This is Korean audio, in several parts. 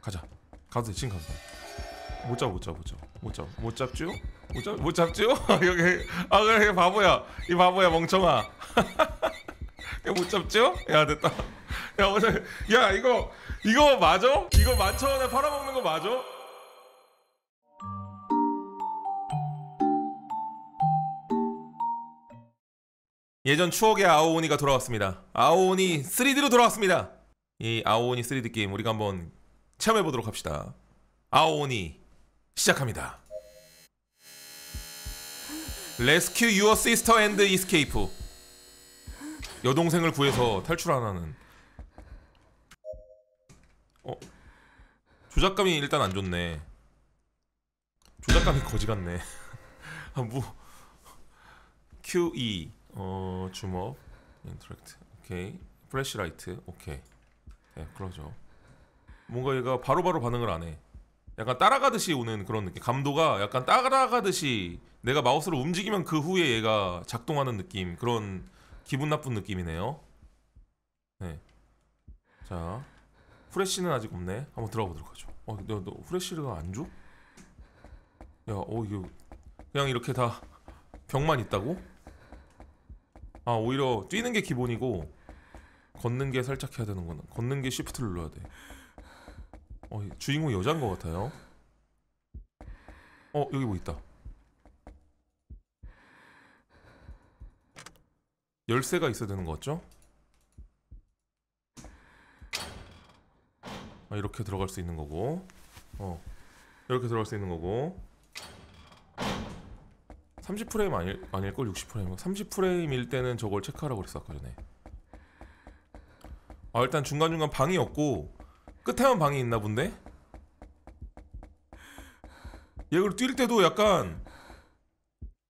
가자 가도 돼 지금 가도 돼 못 잡아 못 잡아 못 잡아 못 잡아 못 잡죠? 못 잡, 못 잡죠? 여기 아 그래 바보야 이 바보야 멍청아 야, 못 잡죠? 야 됐다 야 오늘 야 이거 이거 맞아? 이거 만천 원에 팔아먹는 거 맞아? 예전 추억의 아오오니가 돌아왔습니다. 아오오니 3D로 돌아왔습니다. 이 아오오니 3D 게임 우리가 한번 체험해 보도록 합시다. 아오오니 시작합니다. Rescue your sister and escape 여동생을 구해서 탈출하는. 어? 조작감이 일단 안 좋네. 조작감이 거지 같네. 아, 뭐. QE 어 주먹. interact 오케이 flashlight 오케이 네 그러죠 뭔가 얘가 바로 바로 반응을 안 해. 약간 따라가듯이 오는 그런 느낌. 감도가 약간 따라가듯이 내가 마우스를 움직이면 그 후에 얘가 작동하는 느낌. 그런 기분 나쁜 느낌이네요. 네 자 후레쉬는 아직 없네. 한번 들어가 보도록 하죠. 어 너, 너 후레쉬가 안 줘? 야 어 이거 그냥 이렇게 다 벽만 있다고? 아 오히려 뛰는 게 기본이고 걷는 게 살짝 해야 되는구나 걷는 게 쉬프트를 눌러야 돼 어, 이 주인공이 여자인 것 같아요. 어 여기 뭐 있다. 열쇠가 있어야 되는 거 같죠? 아, 이렇게 들어갈 수 있는 거고. 어 이렇게 들어갈 수 있는 거고. 30프레임 아닐, 아닐걸? 60프레임? 30프레임일 때는 저걸 체크하라고 그랬어 아까 전에. 아 일단 중간중간 방이 없고 끝에만 방이 있나 본데? 얘를 뛸 때도 약간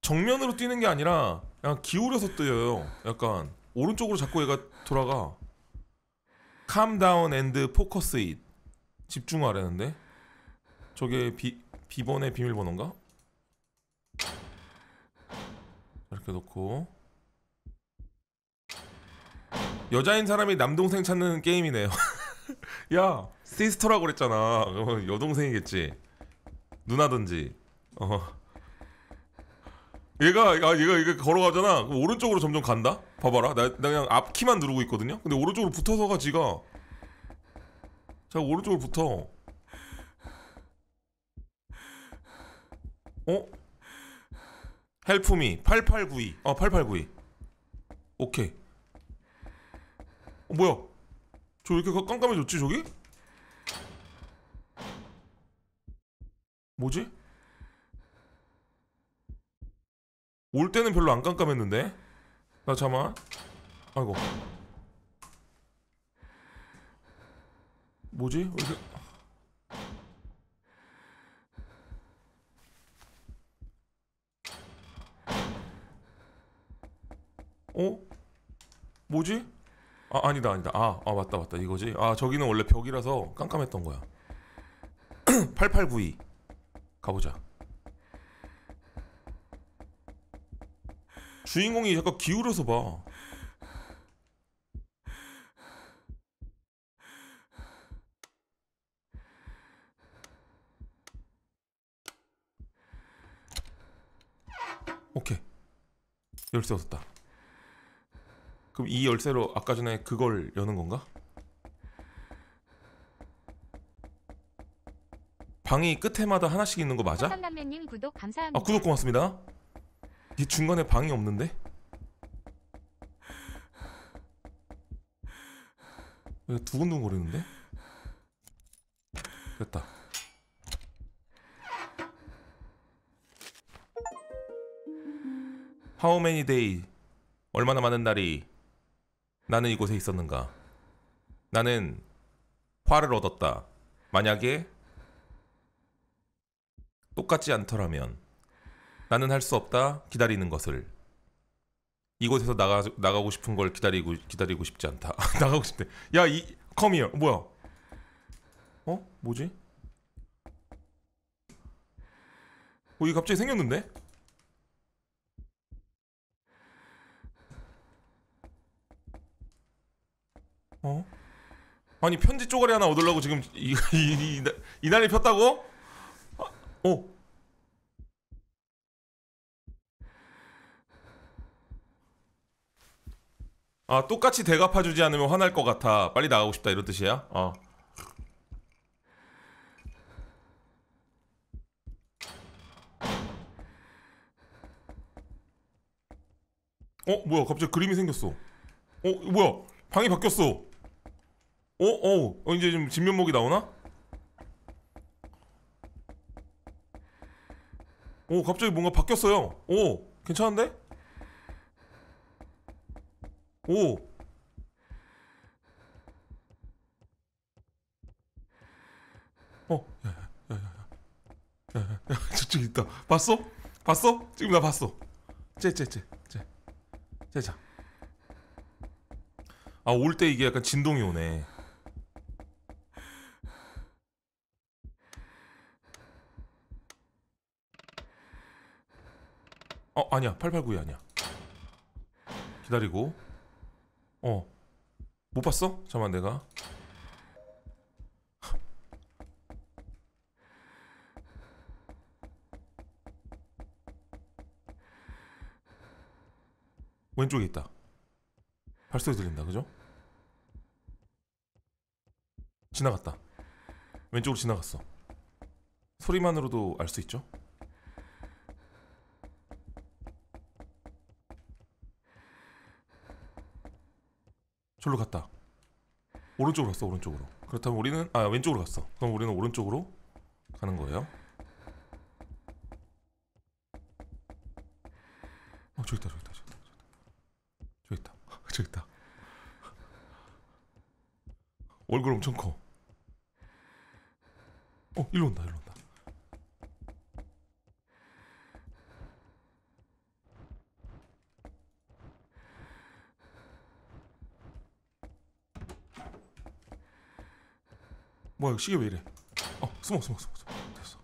정면으로 뛰는 게 아니라 약간 기울여서 뛰어요 약간 오른쪽으로 자꾸 얘가 돌아가 calm down and focus it 집중하라는데 저게 비, 비번의 비밀번호인가? 이렇게 놓고 여자인 사람이 남동생 찾는 게임이네요. 야 sister라고 그랬잖아. 어, 여동생이겠지. 누나든지. 어. 얘가 아 얘가 이게 걸어가잖아. 오른쪽으로 점점 간다. 봐봐라. 나, 나 그냥 앞 키만 누르고 있거든요. 근데 오른쪽으로 붙어서가 지가 자 오른쪽으로 붙어. 어? 헬프미 8892. 어, 8892. 오케이. 어, 뭐야? 저 왜 이렇게 깜깜해졌지, 저기? 뭐지? 올 때는 별로 안 깜깜했는데? 나 잠만. 아이고. 뭐지? 왜 이렇게... 어? 뭐지? 아 아니다 아니다. 아, 아 맞다 맞다. 이거지? 아 저기는 원래 벽이라서 깜깜했던 거야. 8892 가보자. 주인공이 약간 기울여서 봐. 오케이. 열쇠 얻었다 그럼 이 열쇠로 아까 전에 그걸 여는 건가? 방이 끝에마다 하나씩 있는 거 맞아? 삼남매님 구독 감사합니다. 아 구독 고맙습니다. 이 중간에 방이 없는데? 왜 두근두근 거리는데? 됐다. How many day? 얼마나 많은 날이 나는 이곳에 있었는가? 나는 화를 얻었다. 만약에 똑같지 않더라면 나는 할 수 없다. 기다리는 것을 이곳에서 나가 나가고 싶은 걸 기다리고 기다리고 싶지 않다. 나가고 싶대. 야, 이 컴이요. 뭐야? 어? 뭐지? 어, 이 갑자기 생겼는데? 어? 아니 편지 쪼가리 하나 얻으려고 지금 이, 이, 이, 이 난리 폈다고? 아, 어. 아 똑같이 대갚아주지 않으면 화날 것 같아 빨리 나가고 싶다 이런 뜻이야? 어. 어 뭐야 갑자기 그림이 생겼어 어 뭐야 방이 바뀌었어 어? 어? 어 이제 좀 진면목이 나오나? 오 갑자기 뭔가 바뀌었어요 오 괜찮은데? 오 어, 야, 야, 야, 야, 야, 야, 야, 저쪽 있다. 봤어? 봤어? 지금 나 봤어. 쟤, 쟤, 쟤, 쟤, 쟤, 자. 아, 올 때 이게 약간 진동이 오네. 어, 아니야. 889이 아니야. 기다리고. 어. 못 봤어? 잠깐만 내가. 왼쪽에 있다. 발소리 들린다. 그죠? 지나갔다. 왼쪽으로 지나갔어. 소리만으로도 알 수 있죠? 절로 갔다. 오른쪽으로 갔어. 오른쪽으로. 그렇다면 우리는 아 왼쪽으로 갔어. 그럼 우리는 오른쪽으로 가는 거예요. 어 저기 있다. 저기 있다. 저기 있다. 저기 있다. 저기 있다. 얼굴 엄청 커. 어 일로 온다. 일로 온다. 뭐야 시계 왜 이래? 어 숨어 숨어 숨어 됐어.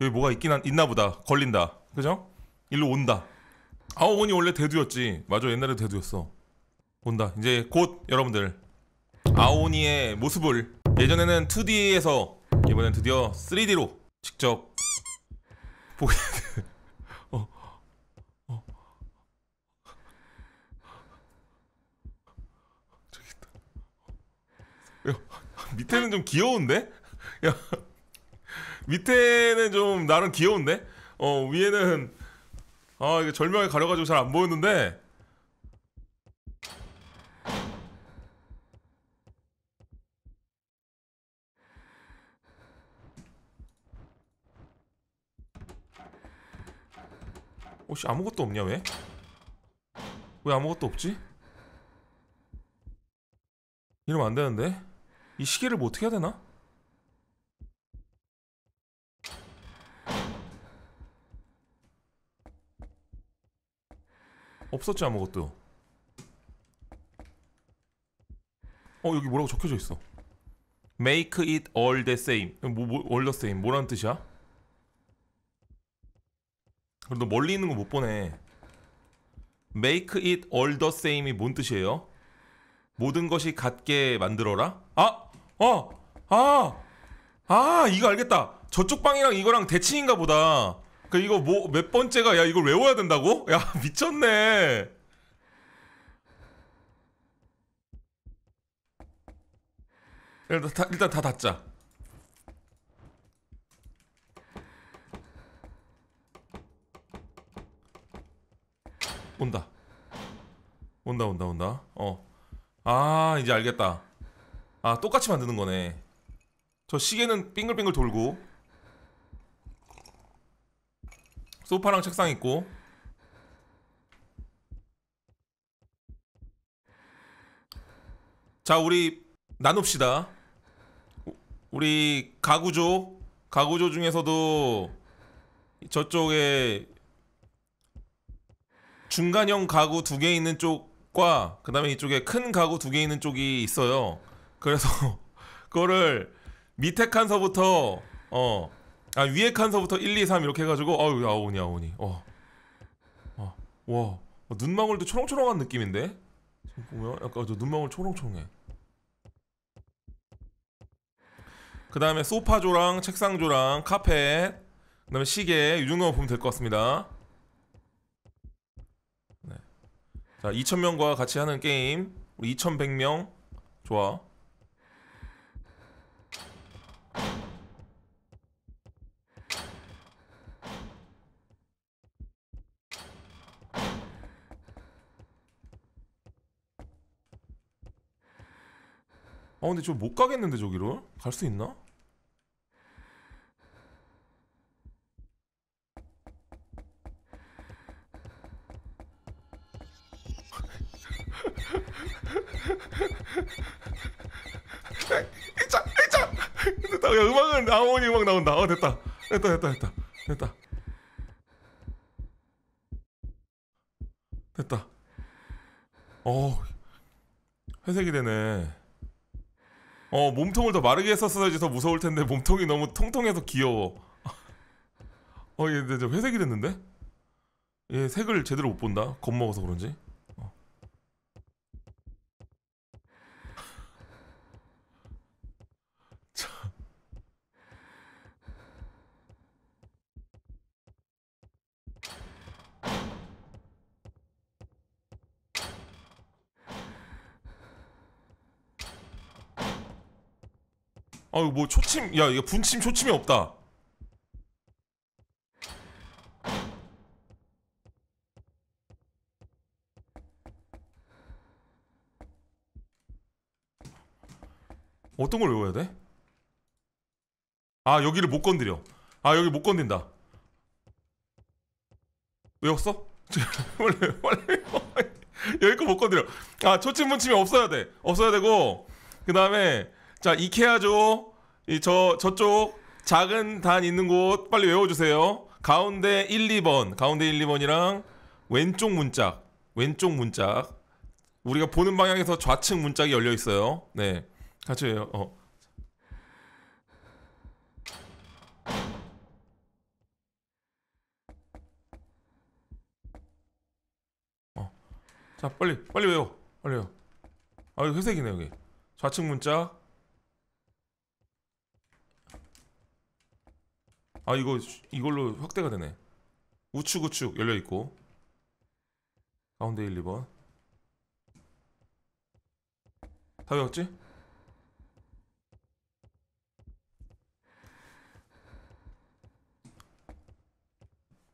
여기 뭐가 있긴 한, 있나 보다. 걸린다. 그죠? 일로 온다. 아오원이 원래 대두였지. 맞아 옛날에 대두였어. 온다. 이제 곧 여러분들 아오니의 모습을 예전에는 2D에서 이번엔 드디어 3D로 직접 보게 돼. 어. 어. 저기 있다. 야, 밑에는 좀 귀여운데? 야. 밑에는 좀 나름 귀여운데? 어, 위에는 아, 이게 절명에 가려 가지고 잘 안 보였는데 혹시 아무것도 없냐 왜? 왜 아무것도 없지? 이러면 안 되는데 이 시계를 뭐 어떻게 해야 되나? 없었지 아무것도 어 여기 뭐라고 적혀져 있어 Make it all the same 뭐, 뭐 all the same 뭐라는 뜻이야? 너 멀리 있는 거 못 보네 Make it all the same이 뭔 뜻이에요? 모든 것이 같게 만들어라? 아! 어! 아! 아 이거 알겠다 저쪽 방이랑 이거랑 대칭인가 보다 그 이거 뭐 몇 번째가 야 이걸 외워야 된다고? 야 미쳤네. 일단 다, 일단 다 닫자. 온다. 온다 온다 온다. 어. 아 이제 알겠다. 아 똑같이 만드는 거네. 저 시계는 빙글빙글 돌고. 소파랑 책상 있고. 자 우리 나눕시다. 우- 우리 가구조 가구조 중에서도 저쪽에 중간형 가구 두 개 있는 쪽과 그 다음에 이쪽에 큰 가구 두 개 있는 쪽이 있어요 그래서 그거를 밑에 칸서부터 어 아 위에 칸서부터 1, 2, 3 이렇게 해가지고 어우 아오니 아오니. 어. 어. 와. 어, 눈망울도 초롱초롱한 느낌인데? 보면 약간 저 눈망울 초롱초롱해. 그 다음에 소파조랑 책상조랑 카펫 그 다음에 시계 이 정도만 보면 될 것 같습니다. 네. 자 2,000명과 같이 하는 게임. 우리 2,100명. 좋아 아 근데 저 못 가겠는데 저기로? 갈 수 있나? 이자 이자! 됐다 야 음악은 아오니 음악 나온다. 어 됐다. 됐다 됐다 됐다. 됐다. 됐다. 어 회색이 되네 어 몸통을 더 마르게 했었어야지 더 무서울 텐데 몸통이 너무 통통해서 귀여워. 어 얘 근데 저 회색이 됐는데? 얘 색을 제대로 못 본다. 겁먹어서 그런지 아유 뭐 초침 야 이거 분침 초침이 없다. 어떤 걸 외워야 돼? 아 여기를 못 건드려. 아 여기 못 건든다. 외웠어? 원래 원래 여기 거 못 건드려. 아 초침 분침이 없어야 돼. 없어야 되고 그 다음에 자 이케아죠 이 저 저쪽 작은 단 있는 곳 빨리 외워주세요. 가운데 1, 2번. 가운데 1, 2번이랑 왼쪽 문짝 왼쪽 문짝. 우리가 보는 방향에서 좌측 문짝이 열려 있어요. 네. 같이 외워 어. 어. 자 빨리 빨리 외워. 빨리 외워. 아 여기 회색이네 여기. 좌측 문짝 아 이거 이걸로 확대가 되네. 우측 우측 열려 있고. 가운데 1, 2번. 다 외웠지?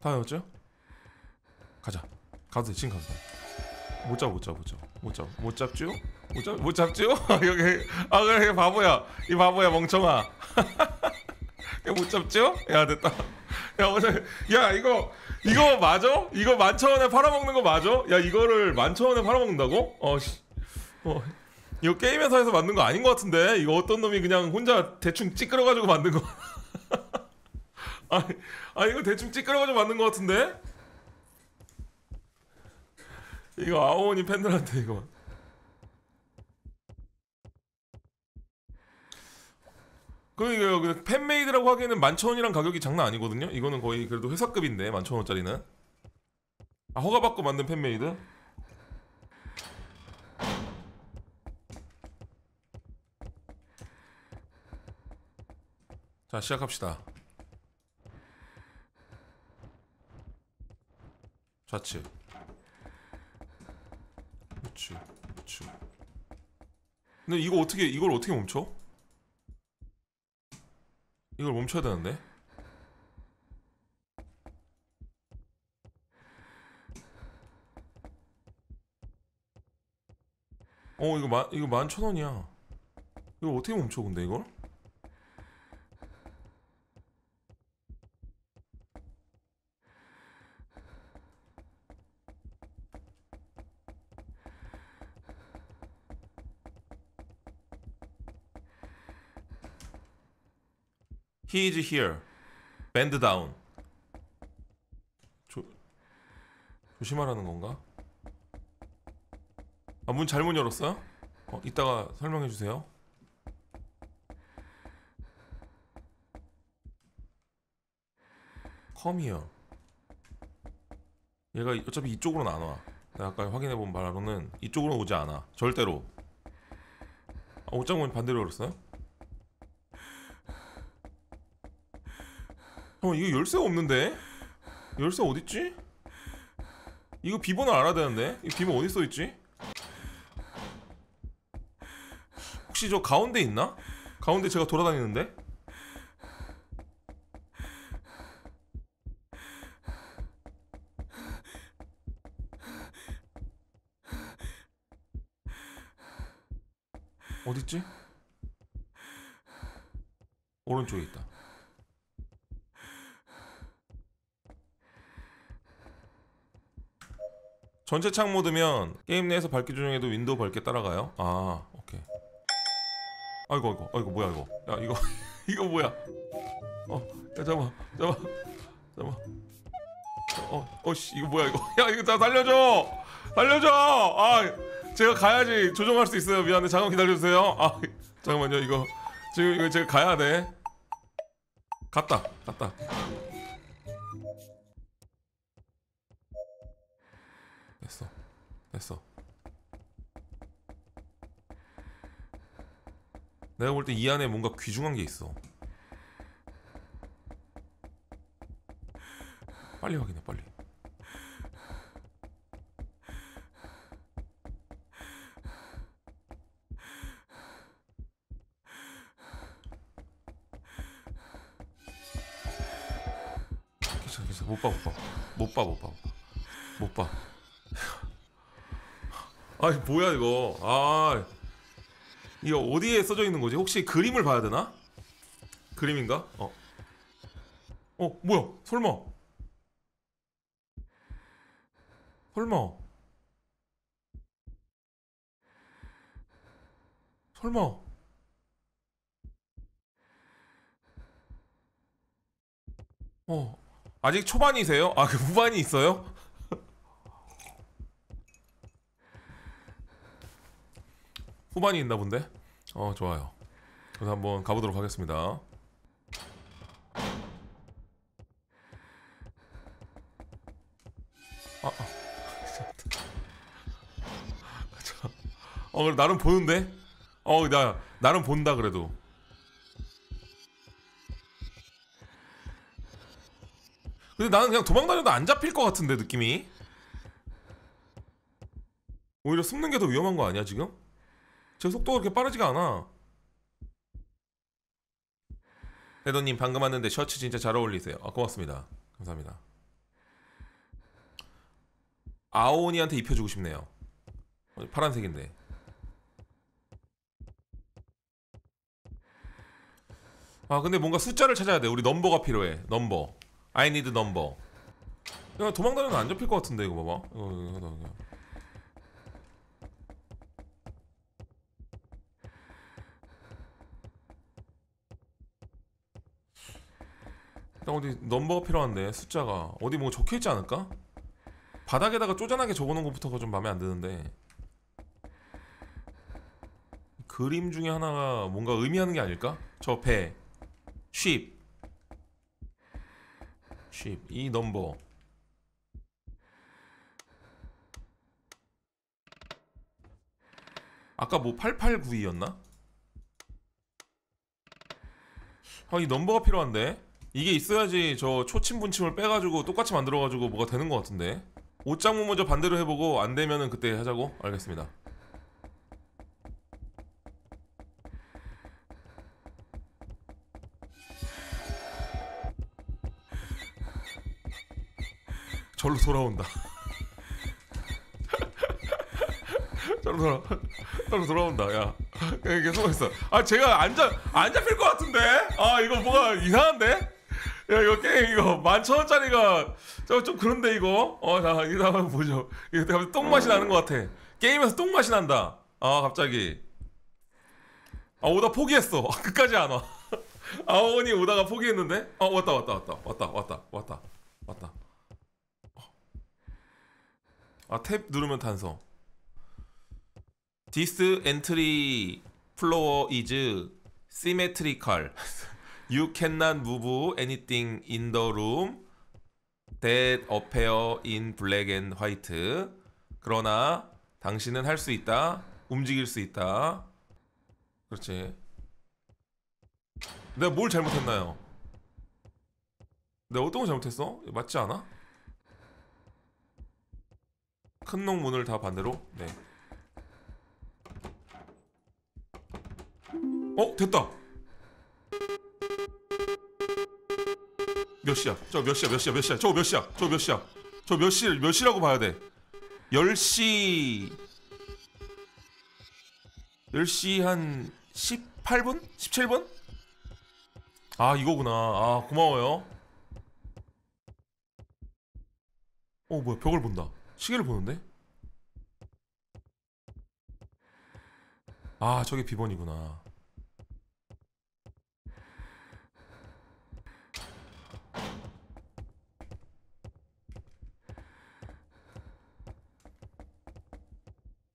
다 외웠죠? 가자. 가도 돼 지금 가도 돼못 잡아 못 잡아 못 잡아. 못 잡아. 못 잡죠? 못 잡, 못 잡죠? 여기 아 그래 바보야. 이 바보야 멍청아. 야, 못 잡죠? 야 됐다. 야 오늘 야 이거 이거 맞아? 이거 만천 원에 팔아먹는 거 맞아? 야 이거를 만천 원에 팔아먹는다고? 어, 씨. 어 이거 게임 회사에서 만든 거 아닌 것 같은데 이거 어떤 놈이 그냥 혼자 대충 찌끄러가지고 만든 거. 아, 아 이거 대충 찌끄러가지고 만든 것 같은데? 이거 아오오니 팬들한테 이거. 그 이거 그 fan-made라고 하기에는 만천 원이랑 가격이 장난 아니거든요. 이거는 거의 그래도 회사급인데 만천 원짜리는. 아 허가받고 만든 fan-made? 자 시작합시다. 좌측, 우측, 우측. 근데 이거 어떻게 이걸 어떻게 멈춰? 이걸 멈춰야 되는데. 어 이거 만 이거 만 천 원이야. 이거 어떻게 멈춰 근데 이걸? He is here. Bend down. 조, 조심하라는 건가? 아, 문 잘못 열었어요? 어, 이따가 설명해 주세요. Here. 얘가 어차피 이쪽으로는 안 와. 아까 확인해 본 바로는 이쪽으로 오지 않아. 절대로. 아, 옷장 문 반대로 열었어요? 어 이거 열쇠가 없는데? 열쇠 어딨지? 이거 비번을 알아야 되는데? 이 비번 어디 써 있지? 혹시 저 가운데 있나? 가운데 제가 돌아다니는데? 어딨지? 오른쪽에 있다. 전체 창 모드면 게임 내에서 밝기 조정해도 윈도우 밝게 따라가요? 아, 오케이. 아이고, 아이고, 아이고, 뭐야 이거? 야, 이거, 이거 뭐야? 어, 야, 잠깐, 잠깐, 잠깐. 어, 어씨, 이거 뭐야 이거? 야, 이거 다 살려줘, 살려줘. 아, 제가 가야지 조정할 수 있어요. 미안해, 잠깐 기다려주세요. 아, 잠깐만요, 이거 지금 이거 제가 가야 돼. 갔다, 갔다. 됐어. 내가 볼 때 이 안에 뭔가 귀중한 게 있어. 빨리 확인해, 빨리. 괜찮아, 괜찮아. 못 봐, 못 봐. 못 봐, 못 봐, 못 봐. 아이, 뭐야, 이거. 아. 이거 어디에 써져 있는 거지? 혹시 그림을 봐야 되나? 그림인가? 어. 어, 뭐야? 설마. 설마. 설마. 어. 아직 초반이세요? 아, 그 후반이 있어요? 후반이 있나 본데? 어, 좋아요. 그래서 한번 가보도록 하겠습니다. 아, 아. 자, 어, 그래, 나름 보는데? 어, 나, 나름 본다, 그래도. 근데 나는 그냥 도망다녀도 안 잡힐 것 같은데, 느낌이. 오히려 숨는 게 더 위험한 거 아니야, 지금? 제 속도가 그렇게 빠르지가 않아. 레더님 방금 왔는데 셔츠 진짜 잘 어울리세요. 아 고맙습니다. 감사합니다. 아오니한테 입혀주고 싶네요. 어, 파란색인데. 아 근데 뭔가 숫자를 찾아야 돼. 우리 넘버가 필요해. 넘버. I need number. 야 도망다니면 안 잡힐 것 같은데 이거 봐봐. 이거, 이거, 이거, 일단 어디 넘버가 필요한데 숫자가. 어디 뭐 적혀 있지 않을까? 바닥에다가 쪼잔하게 적어놓은 것부터가 좀 마음에 안 드는데. 그림 중에 하나가 뭔가 의미하는 게 아닐까? 저 배, 쉽, 쉽, 이 넘버. 아까 뭐 8892였나? 아 이 넘버가 필요한데 이게 있어야지 저 초침 분침을 빼가지고 똑같이 만들어가지고 뭐가 되는 것 같은데 옷장문 먼저 반대로 해보고 안 되면은 그때 하자고 알겠습니다. 절로 돌아온다. 절로 돌아, 절로 돌아온다. 야, 계속 있어. 아, 제가 안 잡, 안 잡힐 것 같은데? 아, 이거 뭐가 이상한데? 야 이거 게임 이거 만천 원짜리가 좀, 좀 그런데 이거? 어자 이거 한번 보죠. 이거 갑자기 똥 맛이 나는 것 같아. 게임에서 똥 맛이 난다. 아 갑자기. 아 오다 포기했어. 아, 끝까지 안와. 아원이 오다가 포기했는데? 어 왔다 왔다 왔다. 왔다 왔다 왔다 왔다. 아탭 누르면 단서 This entry floor is symmetrical You cannot move anything in the room that appear in black and white. 그러나 당신은 할 수 있다. 움직일 수 있다. 그렇지. 내가 뭘 잘못했나요? 내가 어떤 거 잘못했어? 맞지 않아? 큰 놈 문을 다 반대로? 네. 어 됐다. 몇 시야? 저 몇 시야? 몇 시야? 몇 시야? 저거 몇 시야? 저몇 시야? 저몇 시? 몇 시라고 봐야 돼? 10시 10시 한 18분? 17분? 아 이거구나. 아 고마워요. 어 뭐야 벽을 본다. 시계를 보는데? 아 저게 비번이구나.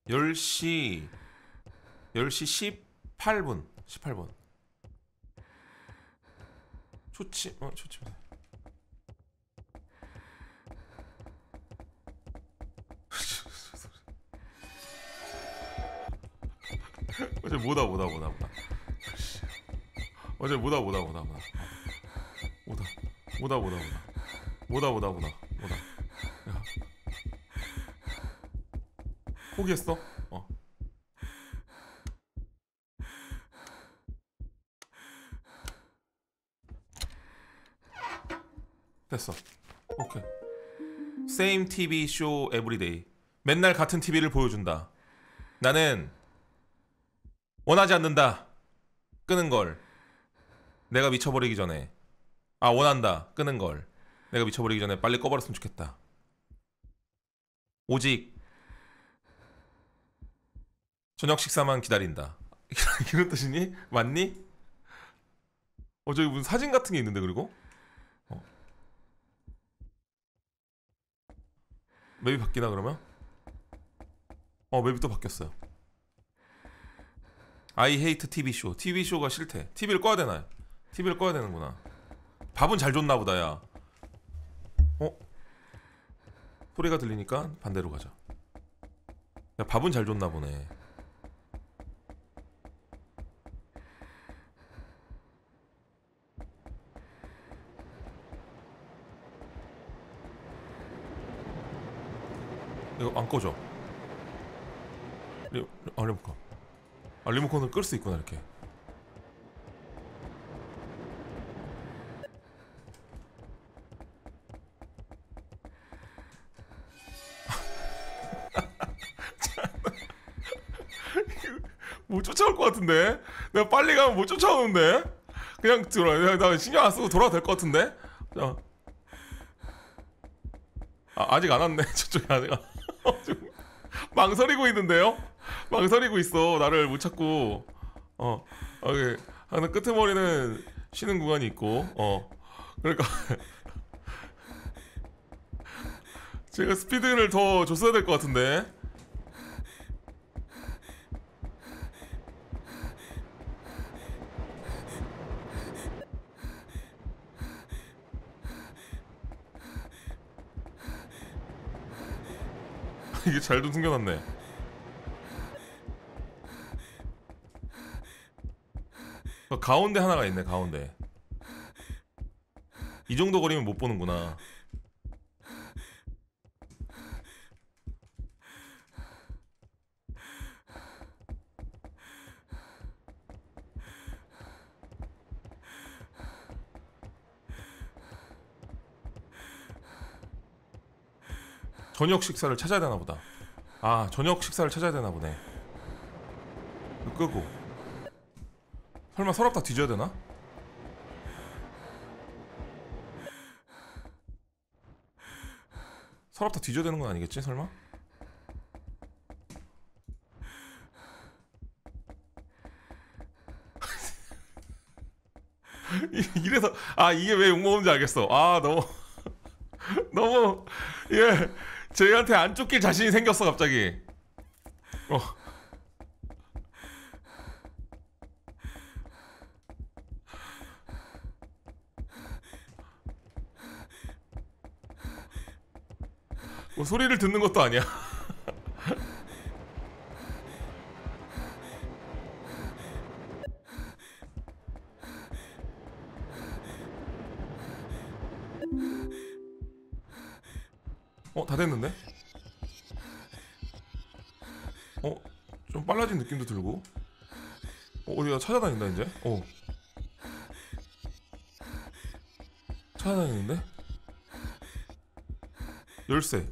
열시 10시 18분 18분. 좋지 어 좋지. 어제 뭐다 뭐다 뭐다 뭐다. 어제 뭐다 뭐다 뭐다 뭐다. 뭐다 뭐다 뭐다 뭐다. 뭐다 뭐다 뭐다 포기했어? 어. 됐어. 오케이. Same TV show every day. 맨날 같은 TV를 보여준다. 나는 원하지 않는다. 끄는 걸. 내가 미쳐버리기 전에. 아 원한다. 끄는 걸. 내가 미쳐버리기 전에 빨리 꺼버렸으면 좋겠다. 오직 저녁 식사만 기다린다 이런 뜻이니? 맞니? 어 저기 무슨 사진 같은 게 있는데 그리고 어. 맵이 바뀌나 그러면? 어 맵이 또 바뀌었어요 I hate TV 쇼 TV 쇼가 싫대 TV를 꺼야 되나? TV를 꺼야 되는구나 밥은 잘 줬나 보다 야 어? 소리가 들리니까 반대로 가자 야 밥은 잘 줬나 보네 이거 안 꺼져. 리, 아 리모컨. 아 리모컨을 끌 수 있구나 이렇게. 못 쫓아올 것 같은데? 내가 빨리 가면 못 쫓아오는데? 그냥 들어. 나 신경 안 쓰고 돌아도 될 것 같은데? 자. 아, 아직 안 왔네. 저쪽에 아직 안. 망설이고 있는데요? 망설이고 있어. 나를 못 찾고. 어, 여기 하는 끄트머리는 쉬는 구간이 있고, 어, 그러니까 제가 스피드를 더 줬어야 될 것 같은데. 이게 잘 좀 숨겨놨네. 어, 가운데 하나가 있네 가운데. 이 정도 거리면 못 보는구나. 저녁 식사를 찾아야 되나 보다. 아, 저녁 식사를 찾아야 되나 보네. 끄고. 설마 서랍 다 뒤져야 되나? 서랍 다 뒤져야 되는 건 아니겠지? 설마? 이- 이래서 아 이게 왜 욕먹는지 알겠어. 아 너무 너무 예 저희한테 안 쫓길 자신이 생겼어 갑자기. 어. 뭐 소리를 듣는 것도 아니야. 찾아다닌다 이제? 어. 찾아다니는데? 열쇠.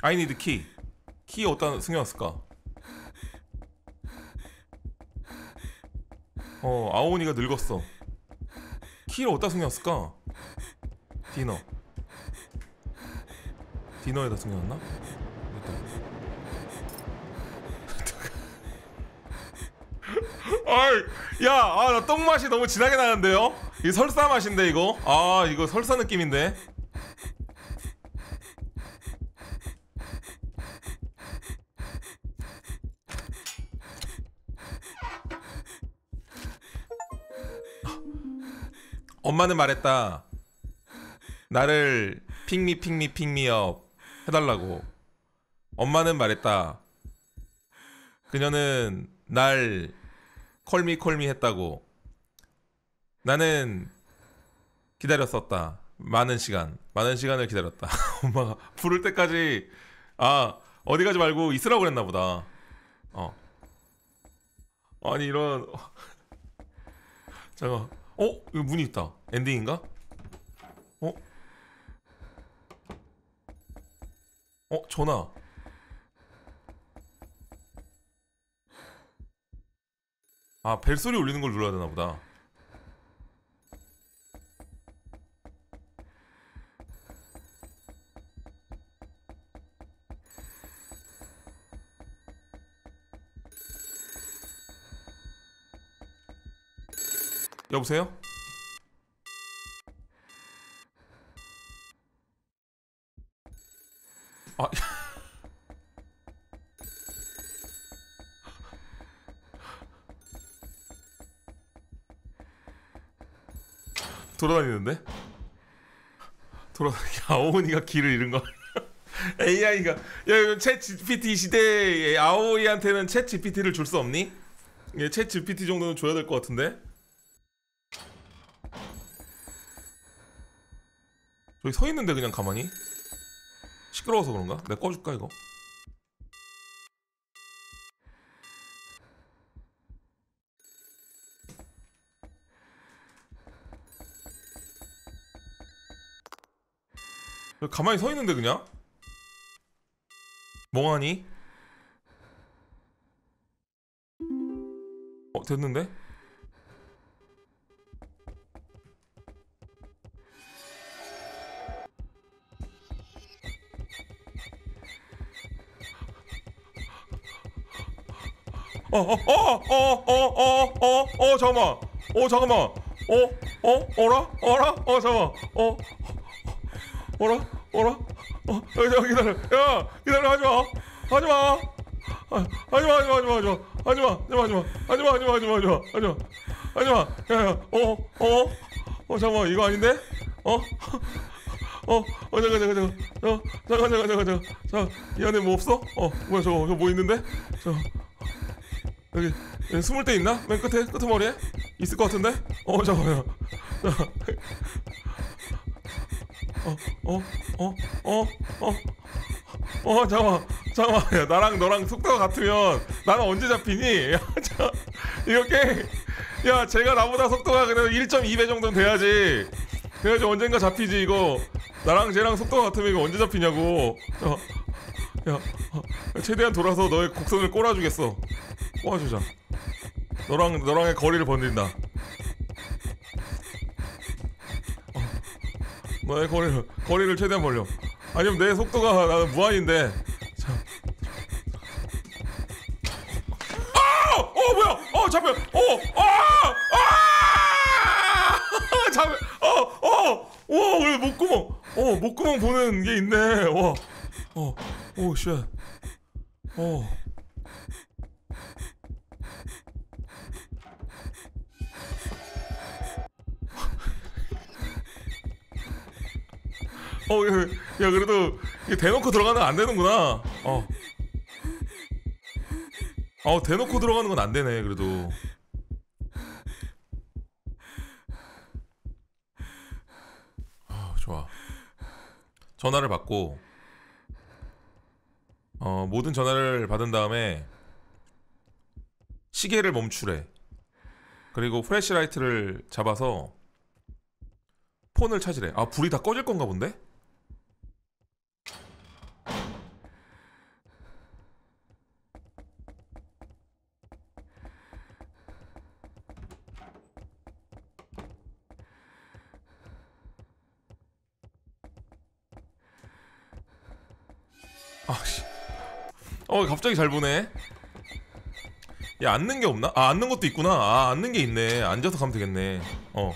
I need key. 키 어디다 숨겨놨을까? 어, 아오니가 늙었어. 키를 어디다 숨겨놨을까? 디너. 디너에다 숨겨놨나? 일단. 아이, 야, 아, 나 똥맛이 너무 진하게 나는데요? 이 설사 맛인데, 이거? 아, 이거 설사 느낌인데? 엄마는 말했다. 나를 핑미 핑미 핑미업 해달라고. 엄마는 말했다. 그녀는 날 콜미 콜미 했다고. 나는 기다렸었다. 많은 시간, 많은 시간을 기다렸다. 엄마가 부를 때까지 아 어디 가지 말고 있으라고 그랬나 보다. 어. 아니 이런 잠깐. 어 여기 문이 있다. 엔딩인가? 어? 어 전화. 아 벨소리 울리는 걸 눌러야 되나 보다. 여보세요? 아 돌아다니는데? 돌아다니 아오니가 길을 잃은 거 AI가 야 챗 GPT 시대에 아오이한테는 챗 GPT를 줄 수 없니? 예, 챗 GPT 정도는 줘야 될 것 같은데? 저기 서 있는데 그냥 가만히 시끄러워서 그런가? 내가 꺼줄까 이거? 가만히 서 있는데 그냥? 멍하니? 어 됐는데? 어어어어어어어어 잠깐만. 어 잠깐만. 어 어 어라? 어라? 어 잠깐만. 어 어라? 어라? 어, 야, 기다려. 야, 기다려. 하지 마. 하지 마. 하지 마, 하지 마, 하지 마, 하지 마. 하지 마, 하지 마, 하지 마, 하지 마, 하지 마, 하지 마, 하지 마, 하지 마. 하지 마. 야, 야, 어, 어, 어, 잠깐만, 이거 아닌데? 어? 어, 어, 잠깐, 잠깐, 잠깐, 어, 잠깐, 잠깐, 잠깐, 잠깐, 잠깐, 이 안에 뭐 없어? 어, 뭐야, 저거, 저거 뭐 있는데? 저, 여기, 여기 스물 대 있나? 맨 끝에, 끝머리에? 있을 것 같은데? 어, 잠깐만요. 어, 어, 어, 어, 어, 어, 잠깐만, 잠깐만, 야, 나랑 너랑 속도가 같으면 나는 언제 잡히니? 야, 자, 이렇게, 야, 제가 나보다 속도가 그래도 1.2배 정도는 돼야지. 그래야지 언젠가 잡히지 이거. 나랑 쟤랑 속도가 같으면 이거 언제 잡히냐고. 어, 야, 어, 최대한 돌아서 너의 곡선을 꼬라주겠어. 꼬아주자. 너랑 너랑의 거리를 벌린다. 너의 거리를 거리를 최대한 벌려. 아니면 내 속도가 나는 무한인데. 자. 아! 어 뭐야? 어 잡혀. 어! 아! 아! 잡혀. 어! 어! 와, 왜 목구멍? 어, 목구멍 보는 게 있네. 와. 어. 오, 쉣. 어. 어, 야, 야, 그래도 대놓고 들어가는 건안 되는구나. 어. 어, 대놓고 들어가는 건 안 되네, 그래도. 아, 좋아. 전화를 받고 어, 모든 전화를 받은 다음에 시계를 멈추래. 그리고 프레시라이트를 잡아서 폰을 찾으래. 아 불이 다 꺼질 건가 본데? 아씨. 어 갑자기 잘 보네. 야 앉는 게 없나? 아 앉는 것도 있구나. 아 앉는 게 있네. 앉아서 가면 되겠네. 어.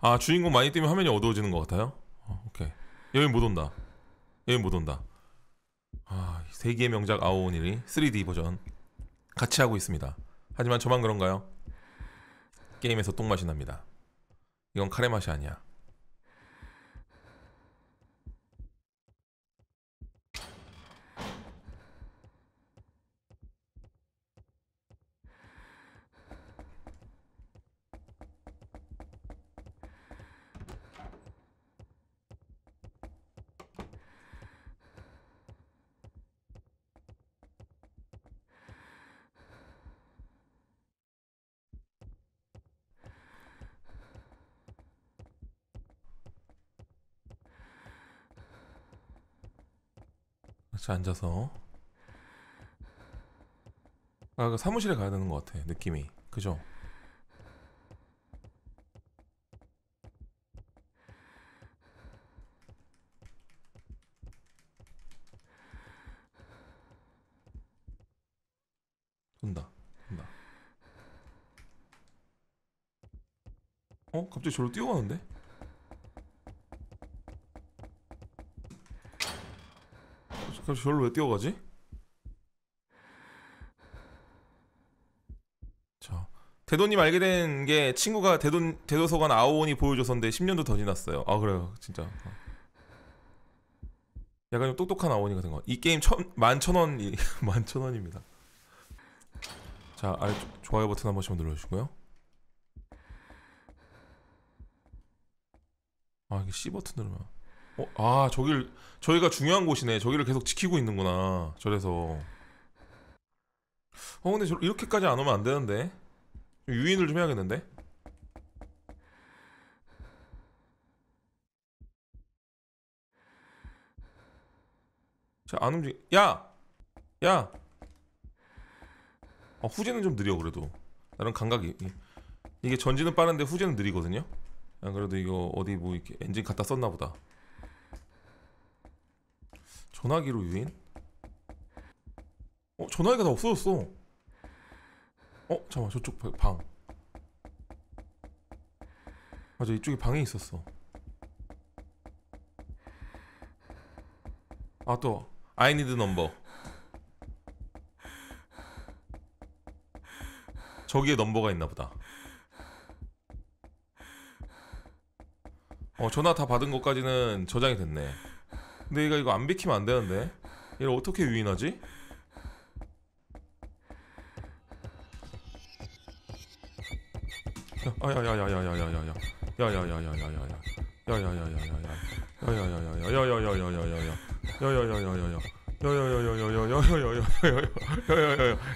아 주인공 많이 뛰면 화면이 어두워지는 것 같아요. 어, 오케이. 여기 못 온다. 여기 못 온다. 아 세기의 명작 아오니리 3D 버전 같이 하고 있습니다. 하지만 저만 그런가요? 게임에서 똥맛이 납니다. 이건 카레 맛이 아니야. 같이 앉아서 아, 그 사무실에 가야 되는 것 같아 느낌이 그죠? 돈다 돈다 어? 갑자기 저로 뛰어가는데? 갑자기 저로 왜 뛰어가지? 자, 대도님 알게 된 게 친구가 대도 대도서관 아오온이 보여줘서인데 10년도 더 지났어요. 아 그래요, 진짜. 어. 약간 좀 똑똑한 아오니 같은 거. 이 게임 천 만천 원 만천 원입니다. 자, 알, 좋아요 버튼 한 번씩만 눌러주시고요. 아 이게 C 버튼 누르면. 어, 아 저길 저희가 중요한 곳이네. 저기를 계속 지키고 있는구나. 저래서. 어 근데 저 이렇게까지 안 오면 안 되는데. 좀 유인을 좀 해야겠는데. 자, 안 움직. 야, 야. 어, 후진은 좀 느려 그래도. 나름 감각이. 이게 전진은 빠른데 후진은 느리거든요. 아, 그래도 이거 어디 뭐 이렇게 엔진 갖다 썼나 보다. 전화기로 유인? 어, 전화기가 다 없어졌어. 어, 잠깐만 저쪽 방- 방. 맞아 이쪽에 방에 있었어. 아 또 I need number. 저기에 넘버가 있나 보다. 어 전화 다 받은 것까지는 저장이 됐네. 근데 얘가 이거 안 비키면 안 되는데. 얘를 어떻게 유인하지? 야야야야야야야야야 야야야야야야야 야야야야야야 야야야야야야야야야야야 야야야야야야 야야야야야야야야야야야야야야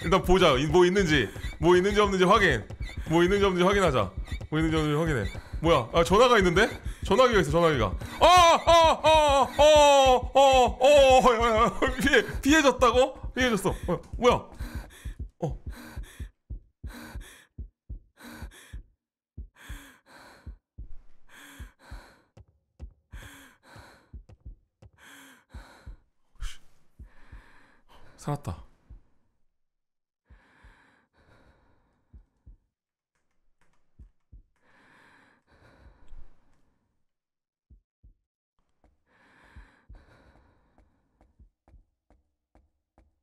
일단 보자 뭐 있는지 뭐 있는지 없는지 확인 뭐 있는지 없는지 확인하자 뭐 있는지 없는지 확인해 뭐야 아 전화가 있는데 전화기가 있어 전화기가 아아아아아아아 피해 피해졌다고 피해졌어 어, 뭐야 어 살았다.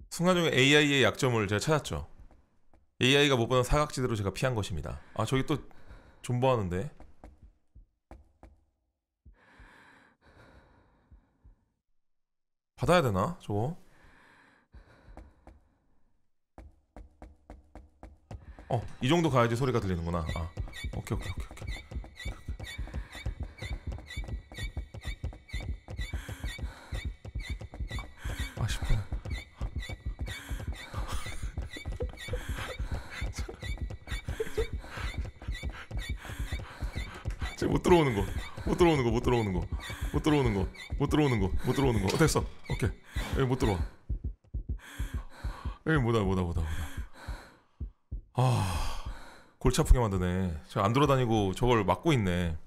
순간적인 AI의 약점을 제가 찾았죠. AI가 못 보는 사각지대로 제가 피한 것입니다. 아 저기 또 존버하는데. 받아야 되나 저거? 어, 이 정도 가야지 소리가 들리는구나. 아, 오케이, 오케이, 오케이, 오케이. 아, 10분. 쟤못 들어오는 거. 못 들어오는 거, 못 들어오는 거. 못 들어오는 거, 못 들어오는 거, 못 들어오는 거. 어, 됐어, 오케이. 여기 못 들어와. 여기 못 와, 못 와, 못 와. 아, 골치 아프게 만드네. 제가 안 돌아다니고 저걸 막고 있네.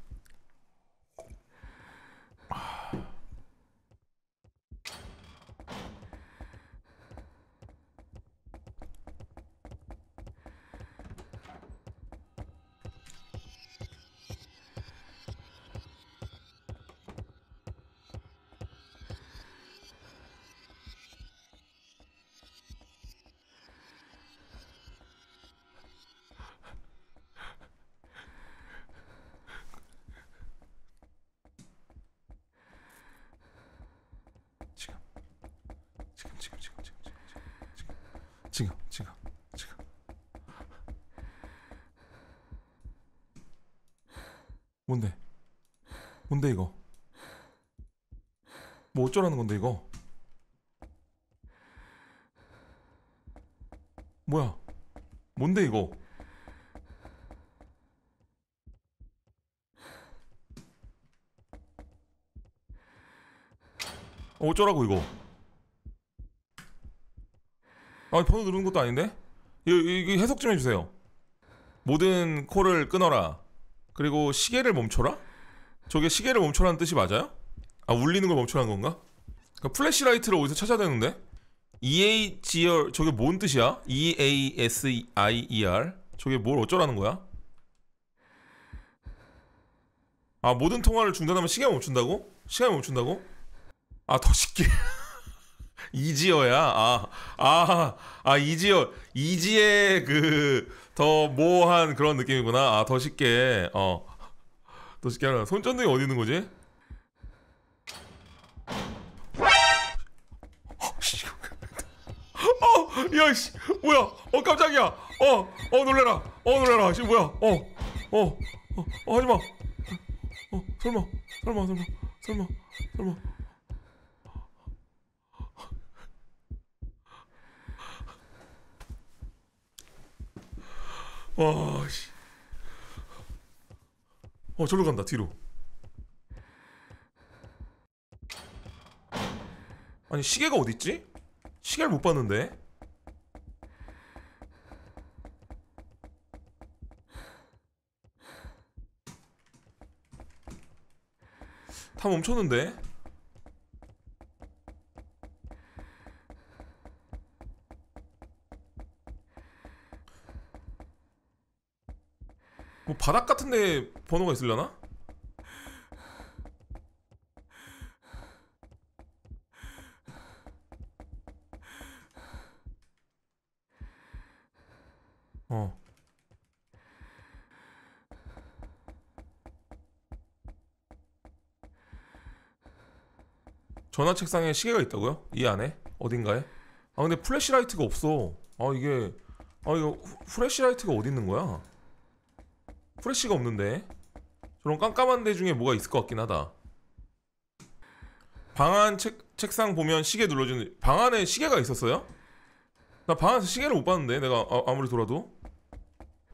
어쩌라는 건데 이거? 뭐야? 뭔데 이거? 어, 어쩌라고 이거? 아니 번호 누르는 것도 아닌데? 이거, 해석 좀 해주세요. 모든 콜을 끊어라. 그리고 시계를 멈춰라? 저게 시계를 멈춰라는 뜻이 맞아요? 아 울리는 걸 멈춰라는 건가? 그러니까 flashlight를 어디서 찾아야 되는데? EAGR 저게 뭔 뜻이야? E A S I E R 저게 뭘 어쩌라는 거야? 아 모든 통화를 중단하면 시계가 멈춘다고? 시간이 멈춘다고? 아 더 쉽게 이지어야 아아 아 아, 이지어 이지의 그 더 모호한 그런 느낌이구나 아 더 쉽게 어더 쉽게 하라 손전등이 어디 있는 거지? 어, 야, 씨, 뭐야? 어, 깜짝이야. 어, 어, 놀래라. 어, 놀래라. 지금 뭐야? 어, 어, 어, 어 하지 마. 어, 설마, 설마, 설마, 설마, 설마. 와, 씨. 어, 저로 간다. 뒤로. 아니 시계가 어디 있지? 시계를 못 봤는데. 다 멈췄는데. 뭐 바닥 같은데 번호가 있으려나? 어. 전화 책상에 시계가 있다고요? 이 안에? 어딘가에? 아 근데 flashlight가 없어. 아 이게 아 이거 후- flashlight가 어디 있는 거야? 플래시가 없는데. 저런 깜깜한 데 중에 뭐가 있을 것 같긴 하다. 방안 책 책상 보면 시계 눌러주는 방 안에 시계가 있었어요? 나 방 안에서 시계를 못 봤는데 내가 아, 아무리 돌아도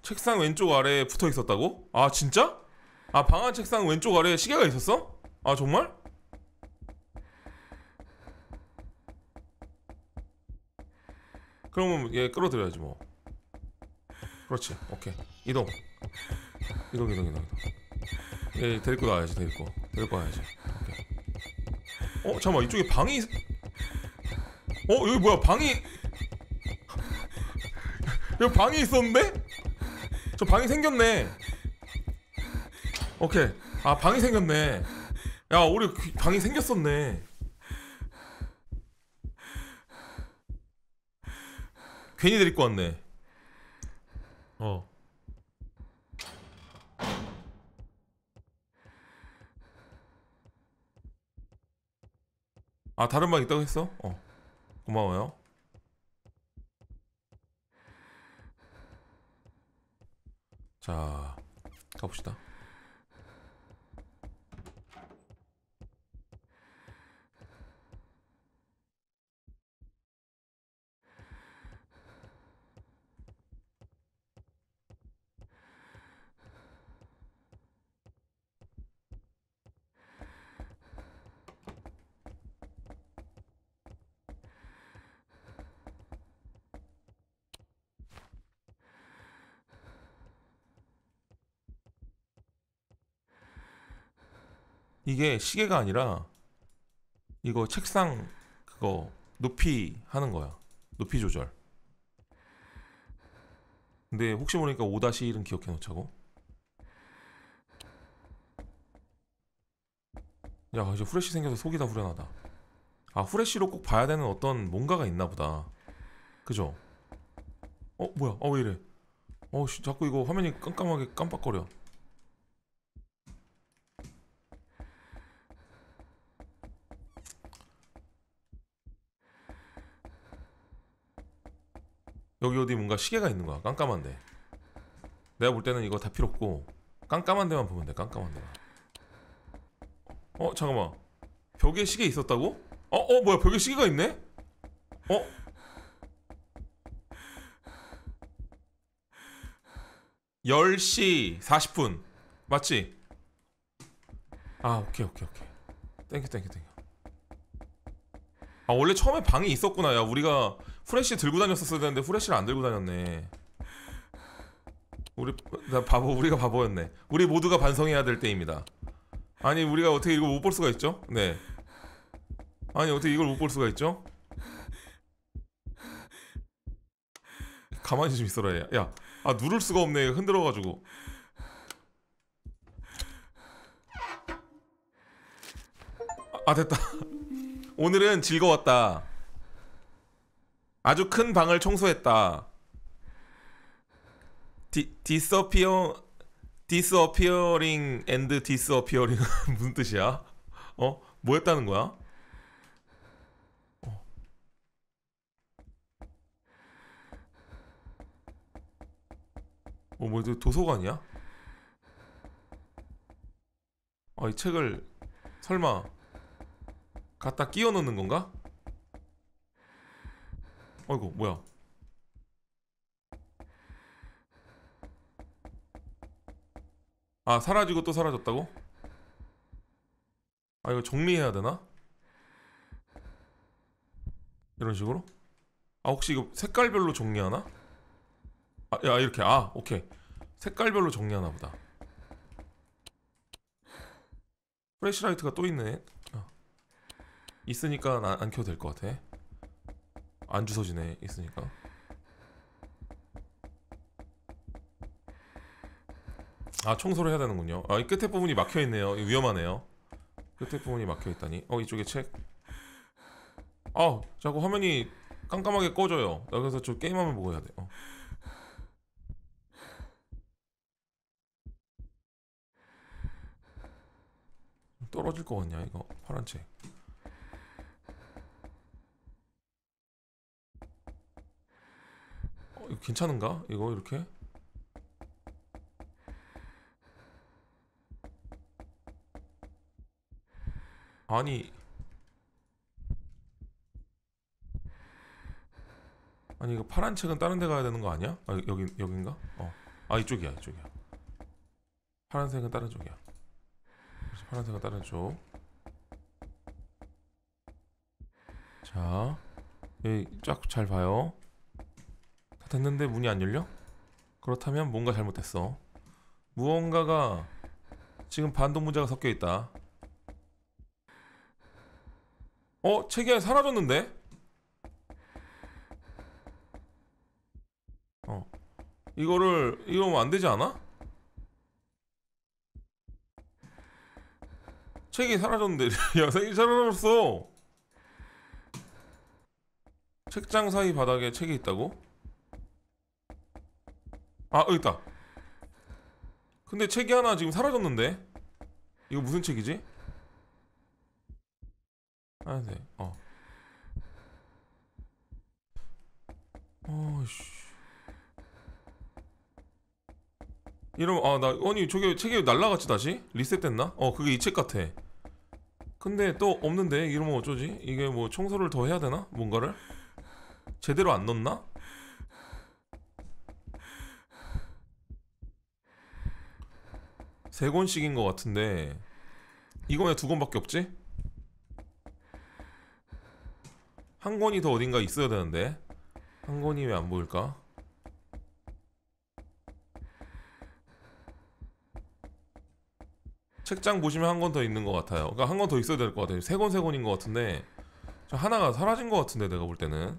책상 왼쪽 아래에 붙어 있었다고? 아 진짜? 아 방안 책상 왼쪽 아래에 시계가 있었어? 아 정말? 그러면 얘 끌어들여야지 뭐 그렇지 오케이 이동 이동 이동 이동 이동 얘 데리고 나와야지 데리고 데리고 와야지 오케이 어 잠깐만 이쪽에 방이 있- 어 여기 뭐야 방이 여기 방이 있었는데? 저 방이 생겼네. 오케이. 아 방이 생겼네. 야 우리 그 방이 생겼었네. 괜히 데리고 왔네. 어. 아 다른 방 있다고 했어? 어. 고마워요 자 가봅시다 이게 시계가 아니라 이거 책상 그거 높이 하는 거야. 높이 조절. 근데 혹시 모르니까 5-1은 기억해 놓자고. 야, 이제 후레쉬 생겨서 속이 다 후련하다. 아, 후레쉬로 꼭 봐야 되는 어떤 뭔가가 있나 보다. 그죠? 어, 뭐야? 어, 왜 이래? 어, 씨, 자꾸 이거 화면이 깜깜하게 깜빡거려. 여기 어디 뭔가 시계가 있는 거야. 깜깜한데. 내가 볼 때는 이거 다 필요 없고 깜깜한 데만 보면 돼. 깜깜한 데만. 어, 잠깐만. 벽에 시계 있었다고? 어, 어, 뭐야? 벽에 시계가 있네? 어? (10시 40분) 맞지? 아 오케이 오케이 오케이 thank you thank you thank you 아 원래 처음에 방이 있었구나 야 우리가 후레쉬 들고 다녔었어야 되는데 후레쉬를 안 들고 다녔네. 우리 나 바보 우리가 바보였네. 우리 모두가 반성해야 될 때입니다. 아니 우리가 어떻게 이걸 못 볼 수가 있죠? 네. 아니 어떻게 이걸 못 볼 수가 있죠? 가만히 좀 있어라 야 야 아 누를 수가 없네 흔들어가지고. 아 됐다. 오늘은 즐거웠다 아주 큰 방을 청소했다 디, disappear disappearing and disappearing 무슨 뜻이야? 어? 뭐 했다는 거야? 어. 어, 뭐, 도서관이야? 아, 이 책을 설마 갖다 끼워 넣는 건가? 어이구, 뭐야? 아, 사라지고 또 사라졌다고? 아, 이거 정리해야 되나? 이런 식으로? 아, 혹시 이거 색깔별로 정리하나? 아, 야, 이렇게. 아, 오케이. 색깔별로 정리하나 보다. 프레시라이트가 또 있네. 아. 있으니까 안, 안 켜도 될 것 같아. 안 주워지네. 있으니까. 아 청소를 해야 되는군요. 아이 끝에 부분이 막혀 있네요. 위험하네요. 끝에 부분이 막혀 있다니. 어 이쪽에 책. 아 자꾸 화면이 깜깜하게 꺼져요. 나 그래서 저 게임하면 해야 돼. 어. 떨어질 것 같냐 이거 파란 책. 어, 이거 괜찮은가? 이거 이렇게? 아니 아니 이거 파란 책은 다른 데 가야 되는 거 아니야? 아 여기 여긴가? 어. 아 이쪽이야 이쪽이야. 파란색은 다른 쪽이야. 파란색은 다른 쪽. 자 여기 쫙 잘 봐요. 다 됐는데 문이 안 열려? 그렇다면 뭔가 잘못됐어. 무언가가 지금 반동 문제가 섞여 있다. 어? 책이 사라졌는데? 어 이거를 이러면 안 되지 않아? 책이 사라졌는데 야 책이 사라졌어 책장 사이 바닥에 책이 있다고? 아 여기 있다 근데 책이 하나 지금 사라졌는데 이거 무슨 책이지? 하얀색 어 어씨 이러면 아나 아니 저게 책이 날라갔지 다시 리셋됐나? 어 그게 이 책 같아 근데 또 없는데 이러면 어쩌지? 이게 뭐 청소를 더 해야 되나? 뭔가를? 제대로 안 넣나? 세 권씩인 것 같은데 이거 왜두 권밖에 없지? 한 권이 더 어딘가 있어야 되는데 한 권이 왜 안 보일까? 책장 보시면 한 권 더 있는 것 같아요. 그러니까 한 권 더 있어야 될 것 같아요. 세 권 세 권인 것 같은데 저 하나가 사라진 것 같은데 내가 볼 때는.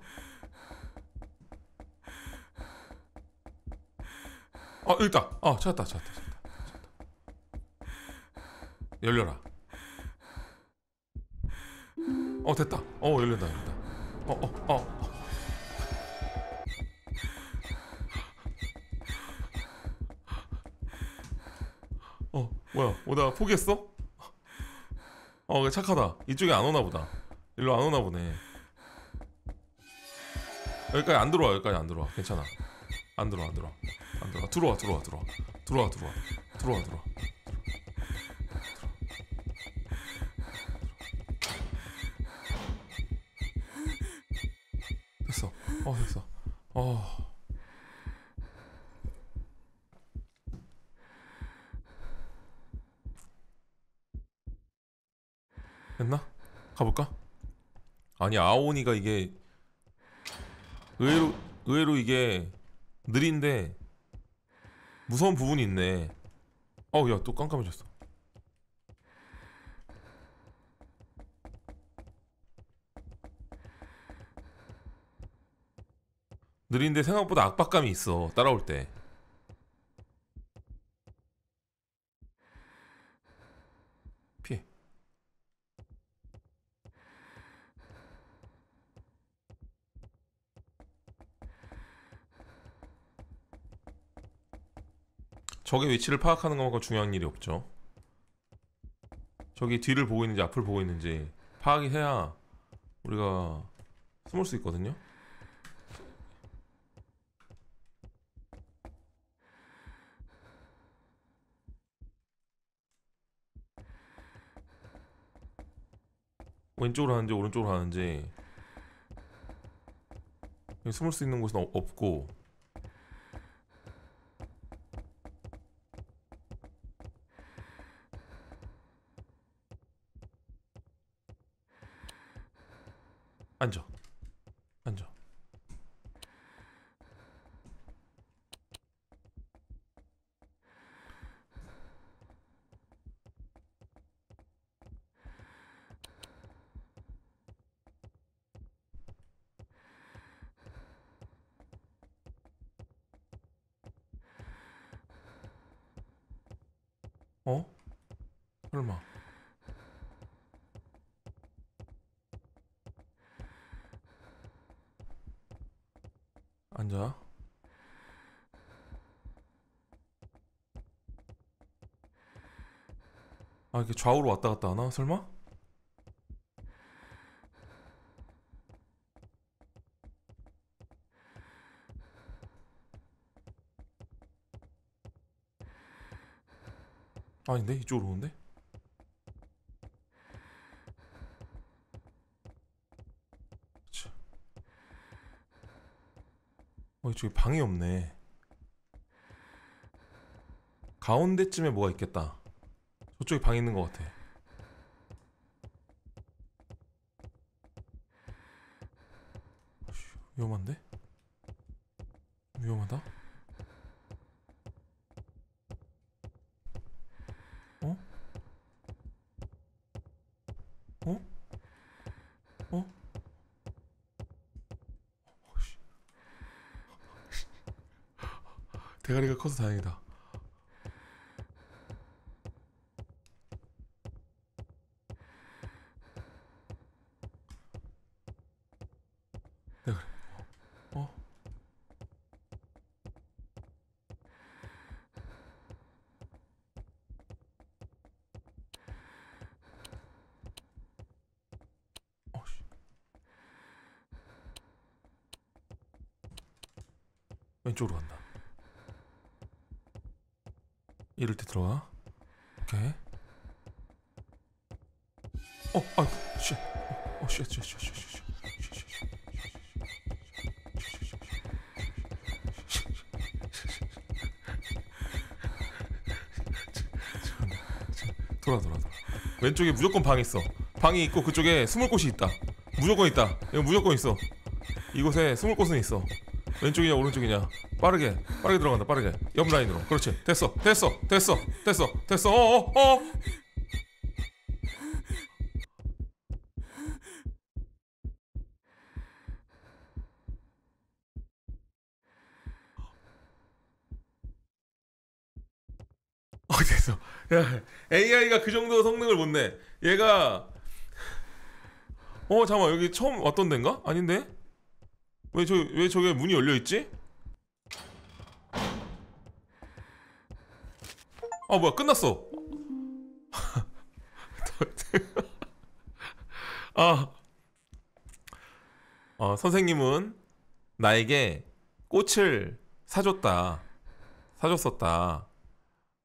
아 있다. 아 찾았다 찾았다. 찾았다. 열려라. 어 됐다. 어 열린다 열린다. 어 어 어, 어. 어 뭐야? 오다가 포기했어? 어 착하다. 이쪽에 안 오나 보다. 일로 안 오나 보네. 여기까지 안 들어와 여기까지 안 들어와. 괜찮아. 안 들어와 안 들어와. 안 들어와. 들어와 들어와 들어와. 들어와 들어와. 들어와 들어와 어어 됐어 어 됐나? 가볼까? 아니 아오니가 이게 의외로 의외로 이게 느린데 무서운 부분이 있네. 어우 야또 깜깜해졌어. 느린데 생각보다 압박감이 있어 따라올 때. 피해. 적의 위치를 파악하는 것만큼 중요한 일이 없죠. 적이 뒤를 보고 있는지 앞을 보고 있는지 파악이 해야 우리가 숨을 수 있거든요. 왼쪽으로 하는지 오른쪽으로 하는지. 숨을 수 있는 곳은 없- 없고. 앉아 어? 설마 앉아 아 이렇게 좌우로 왔다 갔다 하나? 설마? 아닌데 이쪽으로 오는데? 어 이쪽에 방이 없네 가운데쯤에 뭐가 있겠다 저쪽에 방 있는 것 같아 위험한데? 위험하다? 어? 어? 어? 어이씨. 대가리가 커서 다행이다. 왼쪽으로 간다. 이럴 때 들어가. 오케이. 어, 아, 씨. 어, 씨, 씨, 씨, 씨, 씨, 씨. 돌아 돌아 돌아 왼쪽에 무조건 방 있어 방이 있고 그쪽에 숨을 곳이 있다 무조건 있다 이거 무조건 있어 이곳에 숨을 곳은 있어 왼쪽이냐 오른쪽이냐? 빠르게 빠르게 들어간다 빠르게. 옆 라인으로. 그렇지. 됐어 됐어 됐어 됐어 됐어. 어어 어, 어. 어 됐어. 야 AI가 그 정도 성능을 못 내. 얘가 어 잠깐만 여기 처음 왔던 데인가? 아닌데 왜 저 왜 저게 문이 열려 있지? 아 뭐야 끝났어. 아, 어, 선생님은 나에게 꽃을 사줬다. 사줬었다.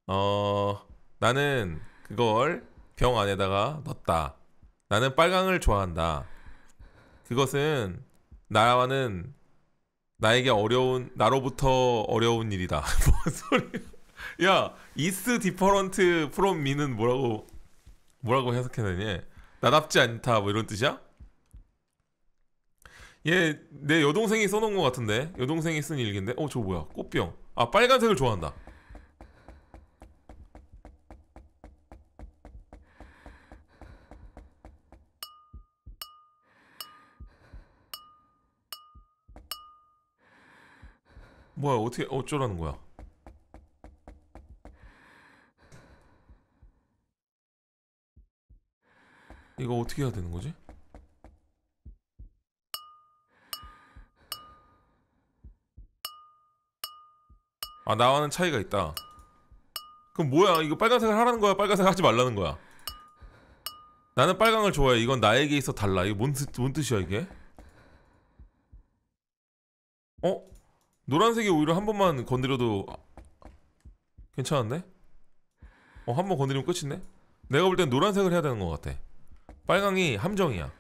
어, 나는 그걸 병 안에다가 넣었다. 나는 빨강을 좋아한다. 그것은 나와는 나에게 어려운 나로부터 어려운 일이다. 뭔 소리야? 야, is different from me는 뭐라고 뭐라고 해석해야 되니? 나답지 않다 뭐 이런 뜻이야? 얘 내 여동생이 써놓은 것 같은데 여동생이 쓴 일기인데 어 저거 뭐야 꽃병 아 빨간색을 좋아한다 뭐야 어떻게 어쩌라는 거야? 이거 어떻게 해야 되는 거지? 아 나와는 차이가 있다. 그럼 뭐야? 이거 빨간색을 하라는 거야 빨간색 하지 말라는 거야? 나는 빨강을 좋아해. 이건 나에게 있어 달라. 이게 뭔, 뜻, 뭔 뜻이야 이게? 어? 노란색이 오히려 한 번만 건드려도 괜찮은데? 어 한 번 건드리면 끝인데? 내가 볼 땐 노란색을 해야 되는 것 같아 빨강이 함정이야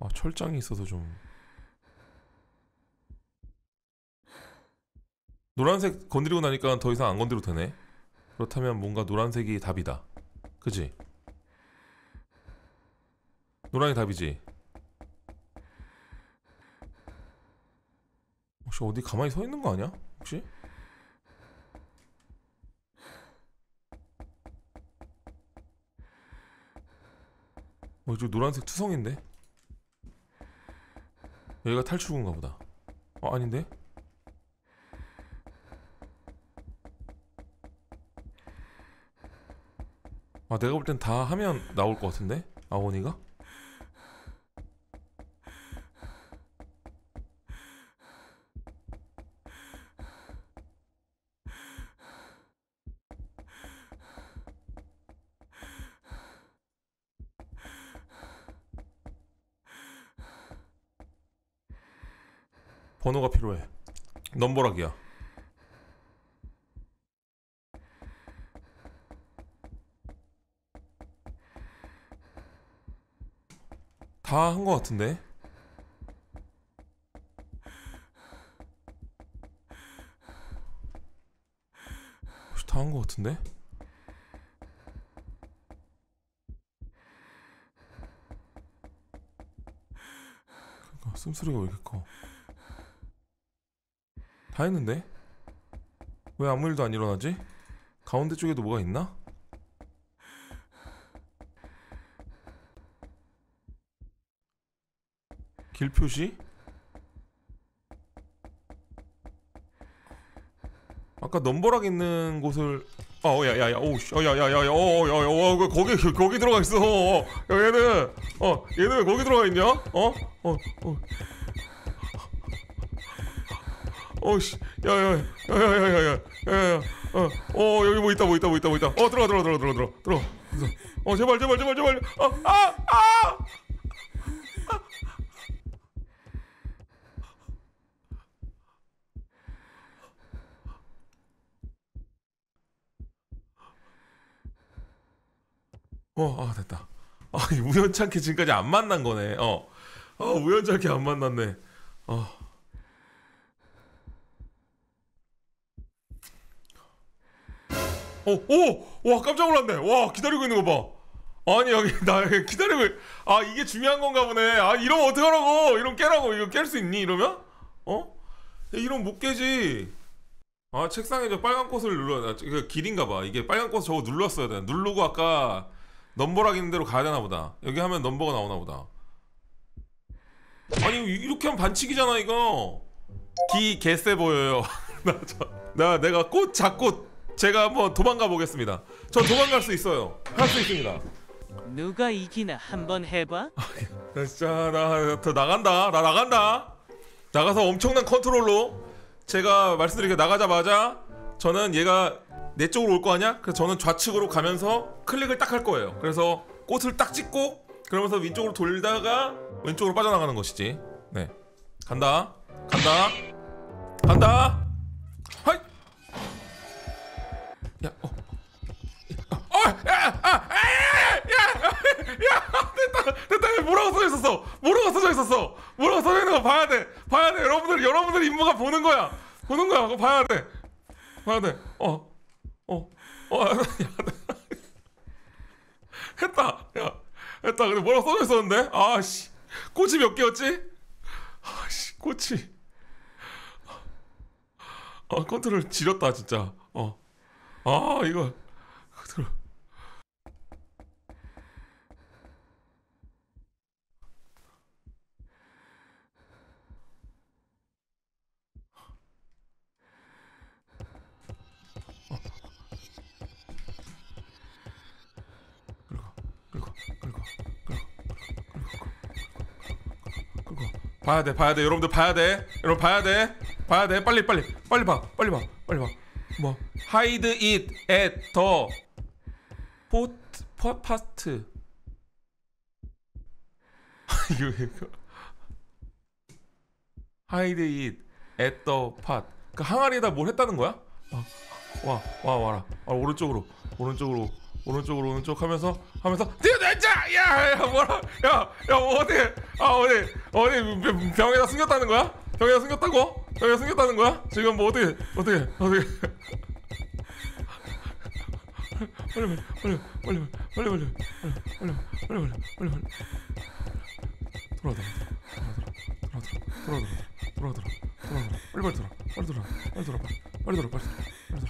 아 철장이 있어서 좀 노란색 건드리고 나니까 더 이상 안 건드려도 되네 그렇다면 뭔가 노란색이 답이다 그지? 노랑이 답이지 혹시 어디 가만히 서 있는 거 아니야? 혹시? 어, 저 노란색 투성인데? 여기가 탈출구인가 보다. 어, 아닌데? 아, 내가 볼 땐 다 하면 나올 것 같은데? 아원이가? 번호가 필요해. 넘버락이야. 다 한 것 같은데. 혹시 다 한 것 같은데? 그러니까 숨소리가 왜 이렇게 커? 다 했는데? 왜 아무 일도 안 일어나지? 가운데 쪽에도 뭐가 있나? 길 표시? 아까 넘버락 있는 곳을 어, 야, 야, 야, 오, 씨, 어, 야, 야, 야, 야, 어, 어, 야, 야, 어, 그, 거기, 그, 거기 들어가 있어. 어, 야, 얘는, 어, 얘는 왜 거기 들어가 있냐? 어, 어, 어. 어씨, 야야야 야 야 야 야 야, 야 야, 어, 어 여기 뭐 있다 뭐 있다 뭐 있다 뭐 있다. 어 들어가 들어가 들어가 들어가 들어가 들어가. 어 제발 제발 제발 제발. 어, 아 아. 어, 아 됐다. 아 우연찮게 지금까지 안 만난 거네. 어, 아 우연찮게 안 만났네. 어. 어오와 깜짝 놀랐네. 와 기다리고 있는 거 봐. 아니 여기 나 기다리고 있- 아 이게 중요한 건가 보네. 아 이러면 어떡하라고? 이러면 깨라고. 이거 깰 수 있니? 이러면? 어? 야, 이러면 못 깨지. 아 책상에 저 빨간 꽃을 눌러 아, 길인가 봐. 이게 빨간 꽃 저거 눌렀어야 돼. 누르고 아까 number lock 있는 대로 가야 되나 보다. 여기 하면 넘버가 나오나 보다. 아니 이렇게 하면 반칙이잖아 이거. 기 개쎄 보여요. 나, 저, 나 내가 꽃 잡고 제가 한번 도망가 보겠습니다. 저 도망갈 수 있어요. 할 수 있습니다. 누가 이기나 한번 해봐. 나 진짜 나더 나간다. 나 나간다. 나가서 엄청난 컨트롤로 제가 말씀드리게 나가자마자 저는 얘가 내 쪽으로 올 거 아니야? 그래서 저는 좌측으로 가면서 클릭을 딱 할 거예요 그래서 꽃을 딱 찍고 그러면서 위쪽으로 돌다가 왼쪽으로 빠져나가는 것이지 네 간다 간다 간다 하이 야 어. 어, 야, 아, 아, 야, 야, 됐다, 됐다. 뭐라고 써져 있었어? 뭐라고 써져 있었어? 뭐라고 써져 있는 거 봐야 돼, 봐야 돼. 여러분들, 여러분들 임무가 보는 거야, 보는 거야. 그거 봐야 돼, 봐야 돼. 어, 어, 어, 야, 했다, 야, 했다. 근데 뭐라고 써져 있었는데? 아씨, 꽃이 몇 개였지? 아씨, 꽃이. 어, 컨트롤 지렸다 진짜. 어, 아 이거 컨트롤. 긁어, 긁어, 긁어, 긁어, 긁어. 봐야 돼, 봐야 돼. 여러분들 봐야 돼. 여러분 봐야 돼. 봐야 돼. 빨리, 빨리, 빨리 봐, 빨리 봐, 빨리 봐. 뭐 hide it at the pot past. 이거 이거. hide it at the pot. 그 항아리에다 뭘 했다는 거야? 어, 와, 와, 와라. 아, 오른쪽으로, 오른쪽으로, 오른쪽으로, 오른쪽 하면서, 하면서, 뛰어내자! 야, 야, 뭐라, 야, 야, 뭐 어디, 아, 어디, 병- 병에다 숨겼다는 거야? 병에다 숨겼다고? 병에다 숨겼다는 거야? 지금 뭐 어떻게, 어떻게, 어떻게. 빨리, 빨리, 빨리, 빨리, 빨리, 빨리, 빨리, 빨리, 빨리, 빨리, 빨리. 돌아와, 돌아와, 돌아와, 돌아와, 돌아와, 돌아와, 돌아와, 빨리 빨리 돌아, 빨리 돌아, 빨리 돌아, 빨리 돌아, 빨리 돌아, 빨리 돌아. 그렇지.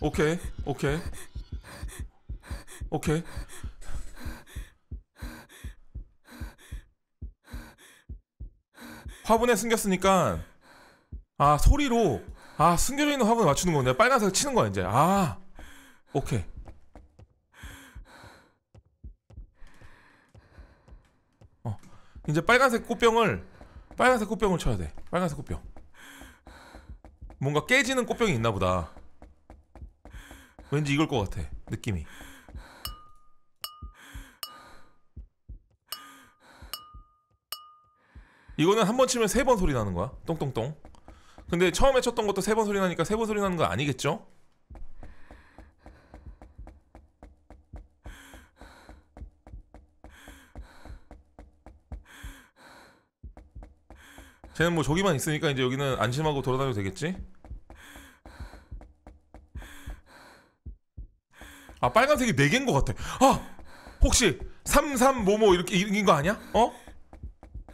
오케이, 오케이, 오케이. 화분에 숨겼으니까 아 소리로 아 숨겨져 있는 화분을 맞추는 거네 빨간색 치는 거야 이제. 아 오케이. 어 이제 빨간색 꽃병을 빨간색 꽃병을 쳐야 돼. 빨간색 꽃병. 뭔가 깨지는 꽃병이 있나 보다 왠지 이걸 것 같아 느낌이 이거는 한 번 치면 세 번 소리 나는 거야 똥똥똥 근데 처음에 쳤던 것도 세 번 소리 나니까 세 번 소리 나는 거 아니겠죠? 쟤는 뭐 저기만 있으니까 이제 여기는 안심하고 돌아다녀도 되겠지? 아 빨간색이 4개인 것 같아 아! 혹시 33모모 이렇게 이긴 거 아니야? 어?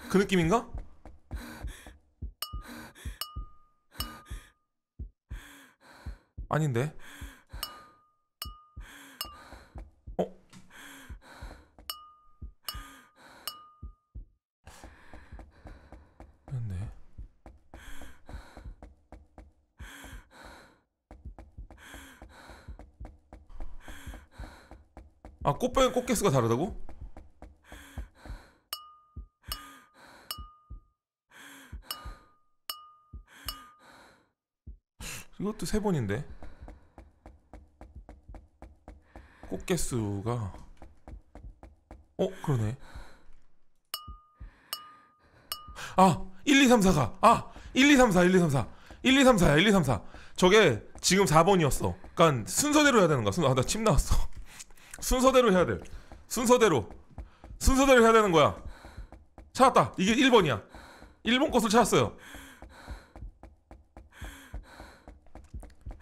그 느낌인가? 아닌데. 어? 됐네. 아 꽃병의 꽃 개수가 다르다고? 이것도 세 번인데 꽃 개수가 어 그러네. 아 1, 2, 3, 4가 아 1, 2, 3, 4 1, 2, 3, 4 1, 2, 3, 4야 1, 2, 3, 4 저게 지금 4번이었어. 그러니까 순서대로 해야 되는 거야. 순, 아나 침 나왔어. 순서대로 해야 돼. 순서대로 순서대로 해야 되는 거야. 찾았다. 이게 1번이야. 1번 꽃을 찾았어요.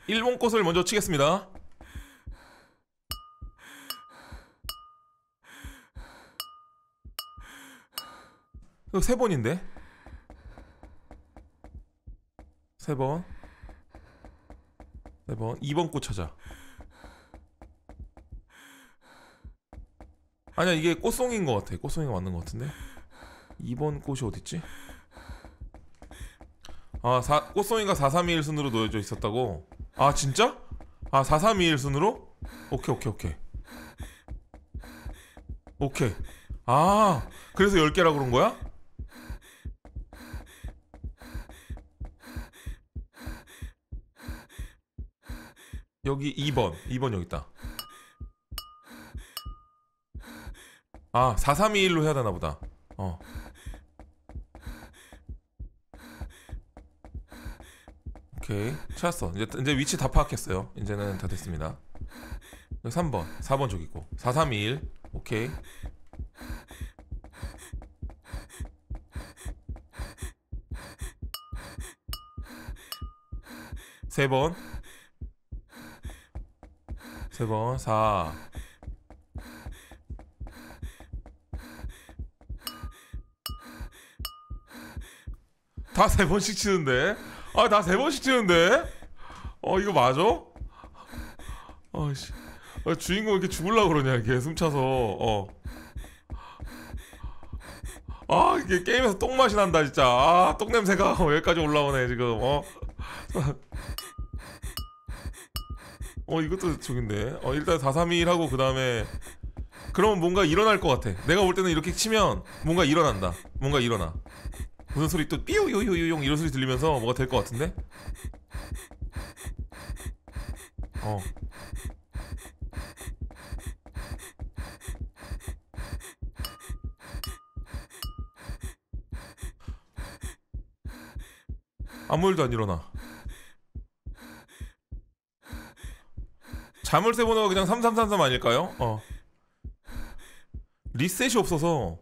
1번 꽃을 먼저 치겠습니다. 세 번인데? 세 번. 세 번. 2번 꽃 찾아. 아니야, 이게 꽃송이인 것 같아. 꽃송이가 맞는 것 같은데? 2번 꽃이 어딨지? 아, 사, 꽃송이가 4321 순으로 놓여져 있었다고? 아, 진짜? 아, 4321 순으로? 오케이, 오케이, 오케이. 오케이. 아, 그래서 10개라 그런 거야? 여기 2번. 2번 여기 있다. 아, 4321로 해야 되나 보다. 어. 오케이. 찾았어. 이제 이제 위치 다 파악했어요. 이제는 다 됐습니다. 여기 3번. 4번 저기 있고. 4321. 오케이. 세 번. 세 번. 4. 다 세 번씩 치는데? 아, 다 세 번씩 치는데? 어, 이거 맞아? 어 씨. 아, 주인공 이렇게 죽을라 그러냐, 이렇게 숨차서. 어. 아, 이게 게임에서 똥 맛이 난다, 진짜. 아, 똥 냄새가 여기까지 올라오네, 지금. 어. 어, 이것도 저긴데. 어, 일단 431 하고 그 다음에 그러면 뭔가 일어날 것 같아. 내가 볼 때는 이렇게 치면 뭔가 일어난다. 뭔가 일어나. 무슨 소리 또 삐요요요용 이런 소리 들리면서 뭐가 될 것 같은데? 어. 아무 일도 안 일어나. 자물쇠 번호가 그냥 3333 아닐까요? 어. 리셋이 없어서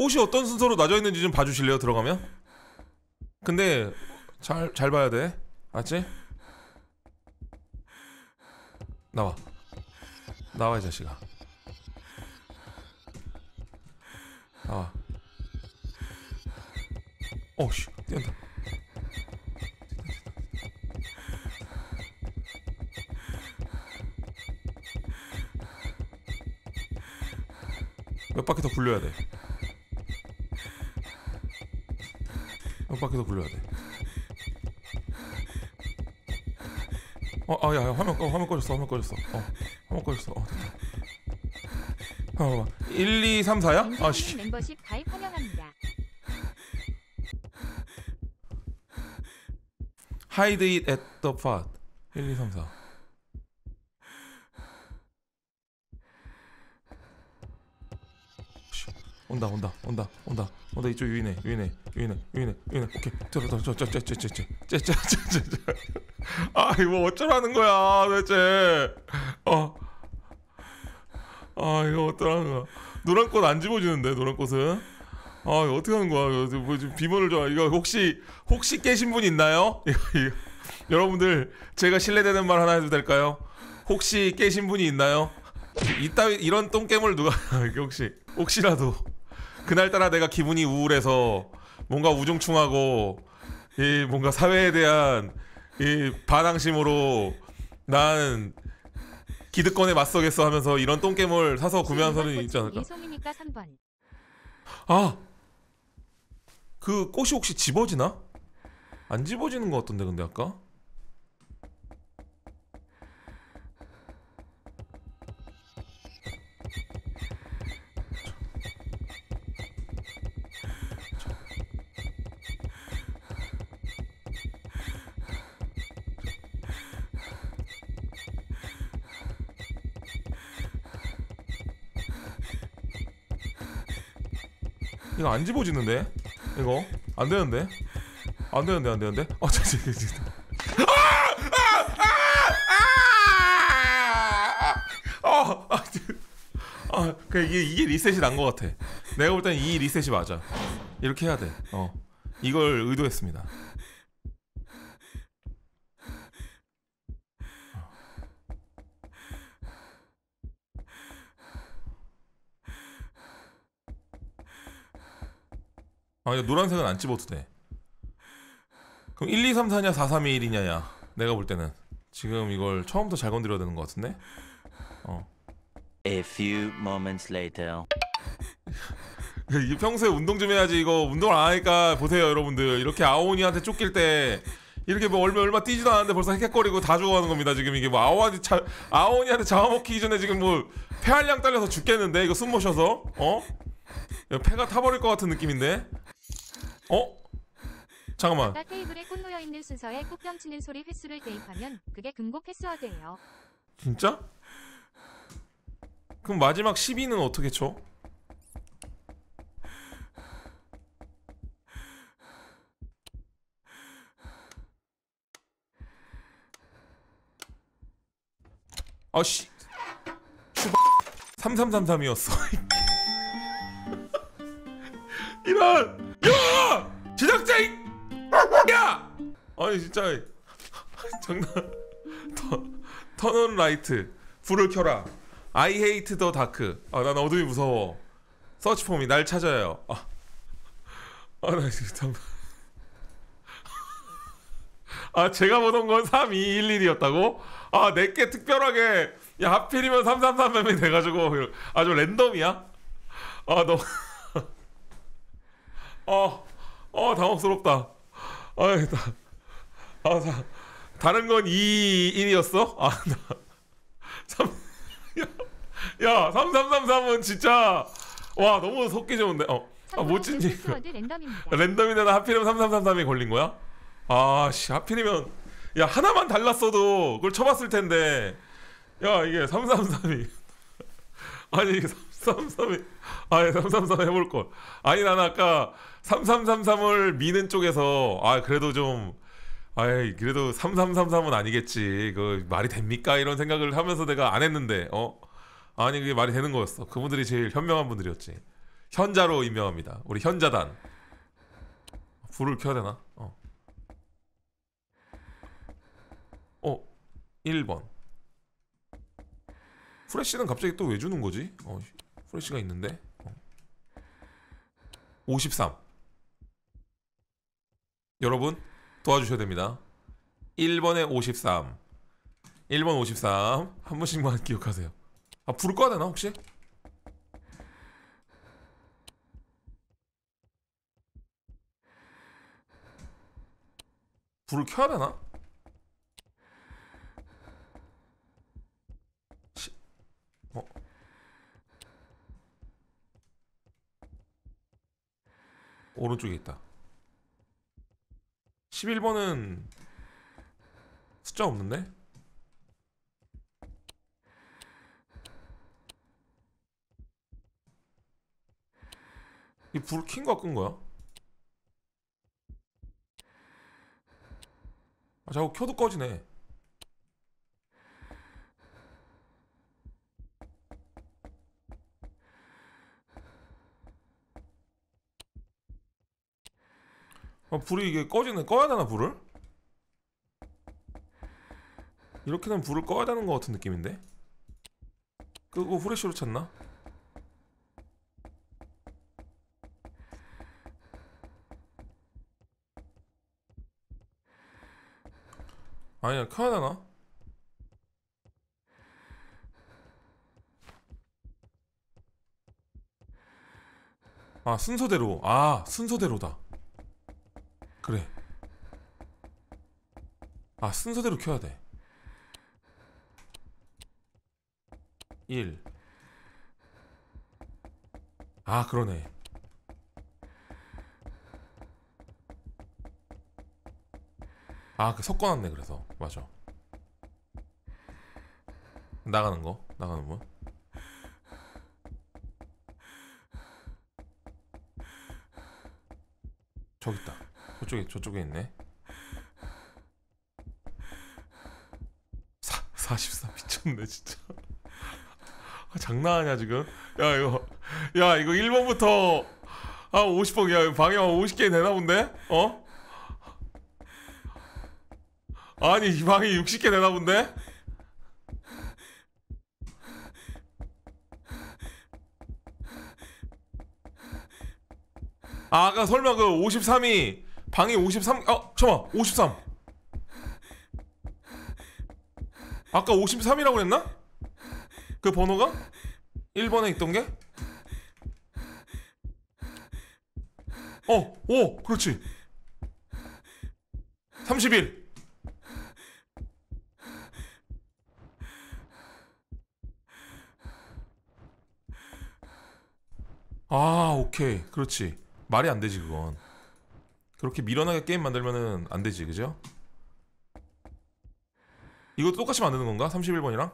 꽃이 어떤 순서로 놔져 있는지 좀 봐주실래요? 들어가면? 근데 잘 잘 봐야 돼. 알지? 나와. 나와 이 자식아. 나와. 어씨 뛰었다. 몇 바퀴 더 굴려야 돼. 더 굴려야 돼. 어, 아, 야, 야, 화면, 꺼, 화면 꺼졌어, 화면 꺼졌어. 어, 화면 꺼졌어. 어, 됐다. 어, 1, 2, 3, 4야? 아, 씨. 멤버십 가입 환영합니다. Hide it at the pot. 1, 2, 3, 4. 씨, 온다, 온다, 온다, 온다, 온다. 이쪽 유인해, 유인해, 유인해, 유인해, 유인해. 오케이. 저저저저저저저저저저저 아, 이거 어쩌라는 거야, 도대체. 어. 아, 이거 어쩌라는 거야. 노란 꽃 안 집어주는데, 노란 꽃은. 아, 이거 어떻게 하는 거야? 이거 뭐 지금 비번을 줘. 이거 혹시 혹시 깨신 분 있나요? 이거, 이거. 여러분들 제가 실례되는 말 하나 해도 될까요? 혹시 깨신 분이 있나요? 이따위 이런 똥겜을 누가 혹시 혹시라도 그날따라 내가 기분이 우울해서 뭔가 우중충하고 이 뭔가 사회에 대한 이 반항심으로 난 기득권에 맞서겠어 하면서 이런 똥겜을 사서 구매한 사람이 있지 않을까? 예송이니까 3번. 아, 그 꽃이 혹시 집어지나? 안 집어지는 것 같던데 근데 아까? 이거 안 집어지는데? 이거 안 되는데? 안 되는데 안 되는데? 아 진짜 진짜. 아, 아, 아, 그 이게 이게 리셋이 난 것 같아. 내가 볼 땐 이 리셋이 맞아. 이렇게 해야 돼. 어, 이걸 의도했습니다. 아, 이거 노란색은 안 집어도 돼. 그럼 1, 2, 3, 4냐, 4, 3, 2, 1이냐, 야. 내가 볼 때는 지금 이걸 처음부터 잘 건드려야 되는 것 같은데. 어. A few moments later. 이 평소에 운동 좀 해야지 이거 운동을 안 하니까 보세요 여러분들 이렇게 아오니한테 쫓길 때 이렇게 뭐 얼마 얼마 뛰지도 않았는데 벌써 헥헥거리고 다 죽어가는 겁니다 지금 이게 뭐 아오니 차, 아오니한테 잡아먹히기 전에 지금 뭐 폐활량 딸려서 죽겠는데 이거 숨 모셔서 어 폐가 타버릴 것 같은 느낌인데 어? 잠깐만. 아까 테이블에 꽃 놓여 있는 순서에 꽃병 치는 소리 횟수를 대입하면 그게 금고 패스워드예요. 진짜? 그럼 마지막 12는 어떻게 쳐? 아씨. 슈바. 3333이었어. 이런 야! 제작자 이 야! 아니 진짜. 장난. 터, turn on light 불을 켜라. I hate the dark. 아 난 어둠이 무서워. Search for me 날 찾아요. 아, 아나 지금 참... 아 제가 보던 건 3211이었다고? 아 내게 특별하게. 야 하필이면 3333이 돼가지고 아주 랜덤이야? 아 너무 어, 어 당혹스럽다 아, 나, 아 다, 다른 건 2, 1이었어? 아, 나, 3, 야, 야, 3333은 진짜, 와, 너무 속기 좋은데, 어, 아, 멋진지. 랜덤인데 나 하필이면 3333이 걸린 거야? 아, 씨, 하필이면, 야, 하나만 달랐어도 그걸 쳐봤을 텐데, 야, 이게 333이, 아니, 이게 333이, 아니, 333 해볼 걸. 아니, 나는 아까 3333을 미는 쪽에서, 아, 그래도 좀, 아이, 그래도 3333은 아니겠지. 그, 말이 됩니까? 이런 생각을 하면서 내가 안 했는데, 어? 아니, 그게 말이 되는 거였어. 그분들이 제일 현명한 분들이었지. 현자로 임명합니다. 우리 현자단. 불을 켜야 되나? 어. 어, 1번. 프레쉬는 갑자기 또 왜 주는 거지? 어, 프레쉬가 있는데. 어. 53. 여러분 도와주셔야 됩니다. 1번에 53. 1번 53. 한 번씩만 기억하세요. 아, 불을 꺼야 되나 혹시? 불을 켜야 되나? 시... 어? 오른쪽에 있다. 11번은 숫자 없는데? 이 불 킨 거야 끈 거야? 아, 자꾸 켜도 꺼지네. 아, 불이 이게 꺼지네. 꺼야 되나 불을? 이렇게 되면 불을 꺼야 되는 것 같은 느낌인데? 끄고 후레쉬로 쳤나? 아니야 켜야 되나? 아 순서대로 아 순서대로다 그래 아 순서대로 켜야 돼 1. 아 그러네 아, 그 섞어놨네 그래서 맞아. 나가는 거, 나가는 거. 저기 있다. 저쪽에 저쪽에 있네. 4 44 미쳤네 진짜. 아, 장난하냐 지금? 야 이거 야 이거 1번부터 아 50번 야 방향 50개 되나 본데? 어? 아니 이 방이 60개 되나 본데? 아, 아까 설마 그 53이 방이 53 어, 잠깐만. 53. 아까 53이라고 그랬나? 그 번호가? 1번에 있던 게? 어, 오, 그렇지. 31. 아, 오케이. 그렇지. 말이 안 되지, 그건. 그렇게 미련하게 게임 만들면은 안 되지, 그죠? 이것도 똑같이 만드는 건가? 31번이랑?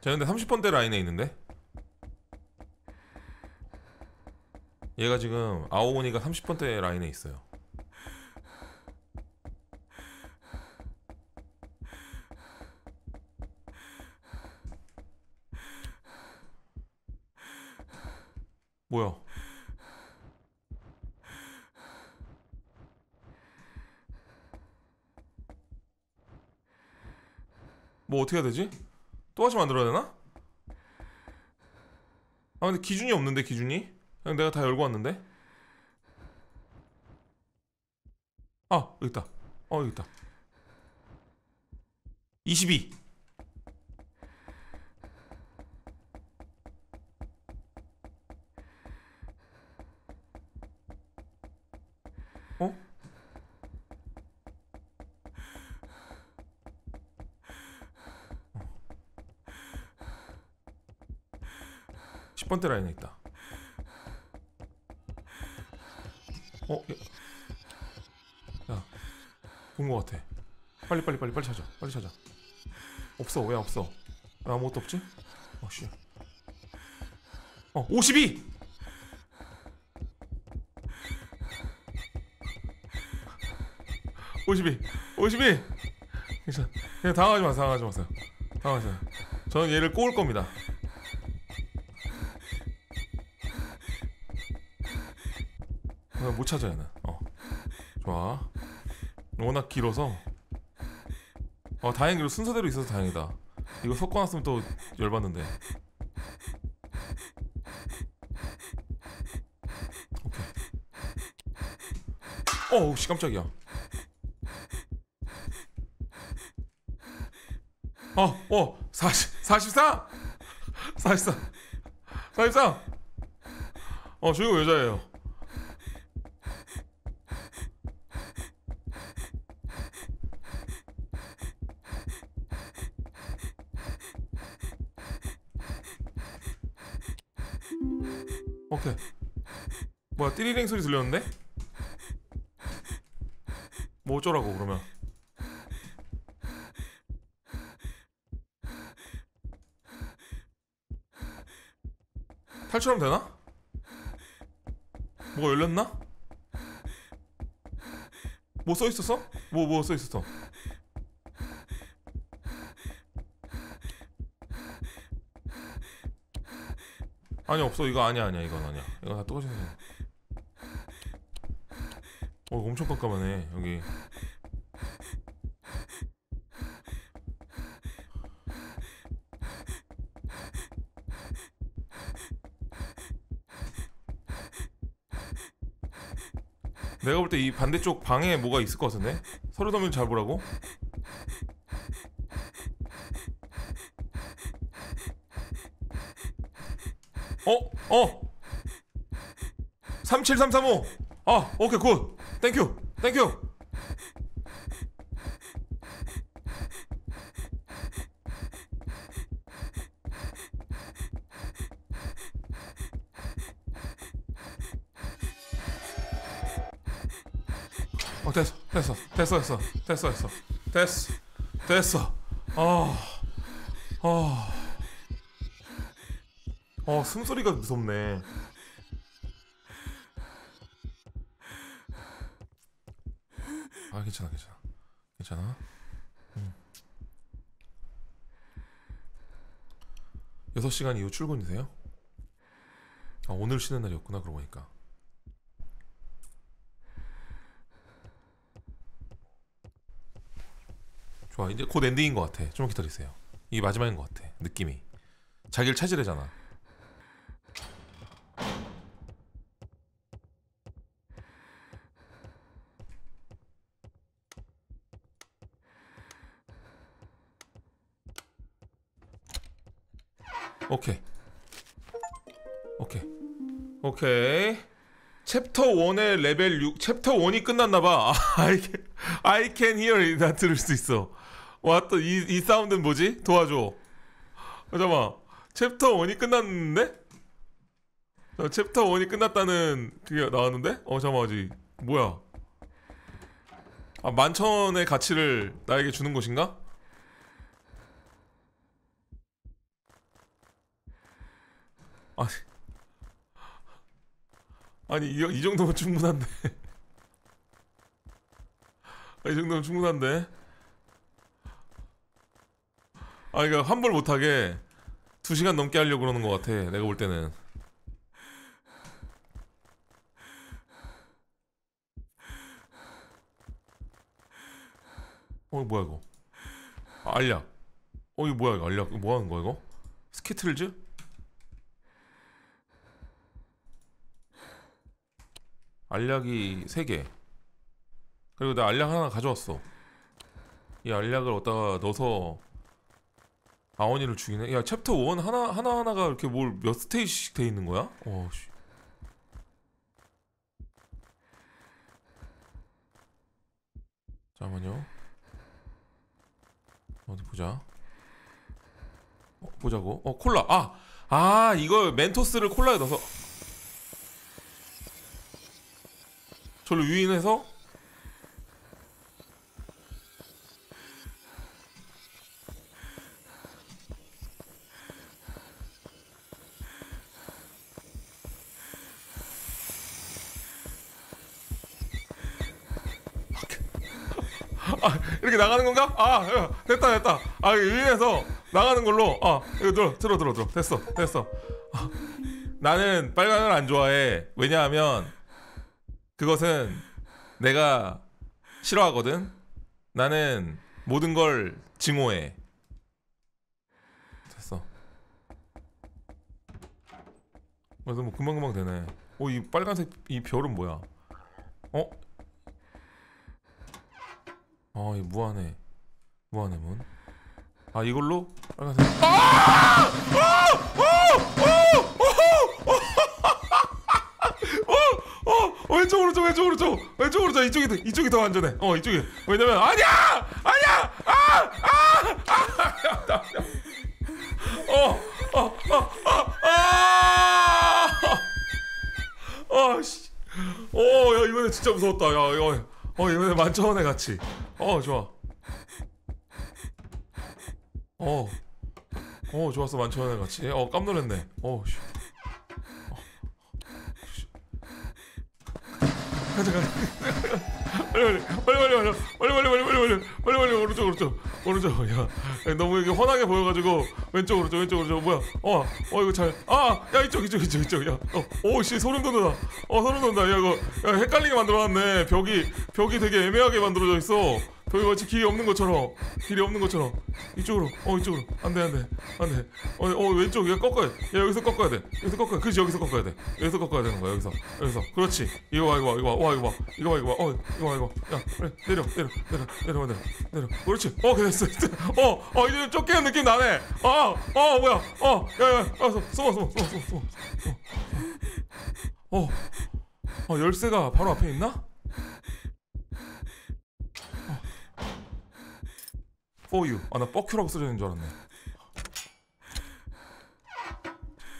자, 근데 30번대 라인에 있는데? 얘가 지금 아오니가 30번대 라인에 있어요. 뭐야? 뭐 어떻게 해야 되지? 또 다시 만들어야 되나? 아 근데 기준이 없는데 기준이? 그냥 내가 다 열고 왔는데? 아 여기 있다 어 여기 있다 22 어? 10 번대 라인에 있다. 어? 야, 야, 본것 같아. 빨리 빨리 빨리 빨리 찾아. 빨리 찾아. 없어 왜 없어? 왜 아무것도 없지? 어 씨. 어 52. 오십이, 오십이. 괜찮. 그냥 당하지 마세요, 당하지 마세요. 당하지 마세요. 저는 얘를 꼬을 겁니다. 못 찾아 얘는. 어. 좋아. 워낙 길어서. 어 다행히도 순서대로 있어서 다행이다. 이거 섞어놨으면 또 열받는데. 오케이. 어우 씨 깜짝이야. 어, 어, 40, 44! 44! 44! 어, 주인공 여자예요. 띠리링 소리 들렸는데? 뭐 어쩌라고, 그러면. 탈출하면 되나? 뭐가 열렸나? 뭐 써 있었어? 뭐 뭐 써 있었어? 아니 없어 이거 아니야 아니야 이건 아니야 이거 다 똑같이 생겼어 어 엄청 깜깜하네 여기. 내가 볼 때 이 반대쪽 방에 뭐가 있을 것 같은데? 서류 더미를 잘 보라고? 어? 어? 37335 아 오케이 굿 땡큐 땡큐 어 됐어. 됐어. 됐어 됐어. 됐어 됐어. 됐어. 됐어. 어, 어, 어 숨소리가 무섭네 아 괜찮아 괜찮아 괜찮아 음. 6 시간 이후 출근이세요? 아 오늘 쉬는 날이었구나 그러고 보니까. 좋아 이제 곧 엔딩인 것 같아. 좀 기다리세요. 이게 마지막인 것 같아 느낌이. 자기를 찾으래잖아 오케이. 오케이. 오케이. 챕터 1의 레벨 6 챕터 1이 끝났나봐. I can, I can hear 나 들을 수 있어. 왔다 이, 이 사운드는 뭐지? 도와줘. 어, 잠깐만. 챕터 1이 끝났는데? 어, 챕터 1이 끝났다는 그게 나왔는데? 어 잠깐만 아직. 뭐야? 아 만천의 가치를 나에게 주는 것인가? 아니. 아니 이, 이 정도면 충분한데. 아, 이 정도면 충분한데. 아 이거 환불 못하게 2시간 넘게 하려고 그러는 것 같아 내가 볼 때는. 어 뭐야 이거? 아, 알약. 어 이거 뭐야 이거 알약? 이거 뭐 하는 거야 이거? Skittles? 알약이 3개 그리고 나 알약 하나 가져왔어 이 알약을 어디다가 넣어서 아원이를 죽이네 야 챕터 1 하나, 하나 하나가 이렇게 뭘 몇 스테이지씩 돼 있는 거야? 어, 씨. 잠깐만요 어디 보자 어, 보자고 어 콜라 아! 아 이거 멘토스를 콜라에 넣어서 저를 유인해서? 아 이렇게 나가는 건가? 아 야, 됐다 됐다. 아 유인해서 나가는 걸로. 아 이거 들어 들어 들어 들어. 됐어 됐어. 아, 나는 빨간을 안 좋아해. 왜냐하면 그것은 내가 싫어하거든. 나는 모든 걸 증오해. 됐어. 그래서 뭐 금방금방 되네. 어, 이 빨간색 이 별은 뭐야? 어? 아, 이 무한해. 무한해 문. 아, 이걸로 빨간색. 아! 어 왼쪽 오른쪽 왼쪽 오른쪽 왼쪽 오른쪽 이쪽이 더, 이쪽이 더 안전해 어 이쪽이 왜냐면 아니야 아니야 아아아아아아어어어야 이번에 진짜 무서웠다 야 이거 어 이번에 만천원에 같이 어 좋아 어 어, 좋았어 만천원에 같이 어 깜놀했네 어 씨. 가자 가자 빨리 빨리 빨리 빨리 빨리 빨리 빨리 빨리 빨리 빨리 빨리 오른쪽 오른쪽 오른쪽 야 너무 이게 훤하게 보여가지고 왼쪽 오른쪽 왼쪽 오른쪽 뭐야 어어 이거 잘아야 이쪽 이쪽 이쪽 이쪽 야어오씨 소름 돋는다 어 소름 돋는다 야 이거 야 헷갈리게 만들어놨네 벽이 벽이 되게 애매하게 만들어져 있어 벽이 마치 길이 없는 것처럼 길이 없는 것처럼. 이쪽으로. 어 이쪽으로. 안돼 안돼. 안돼. 어, 어 왼쪽. 야 꺾어야 돼. 야 여기서 꺾어야 돼. 여기서 꺾어야 그렇지 여기서 꺾어야 돼. 여기서 꺾어야 되는 거야 여기서. 여기서. 그렇지. 이거 봐 이거 봐 이거 봐. 와 이거 봐. 이거 봐 이거 봐어 이거 봐 이거 봐. 야 그래 내려 내려 내려 내려 내려 내려. 그렇지. 어 됐어 어어 이제 좀 쫓기는 느낌 나네. 어어 뭐야. 어야야 어, 숨어 숨어 숨어 숨어 숨어. 어, 어 열쇠가 바로 앞에 있나? You. 아, 나 fuck you라고 쓰여 있는 줄 알았네.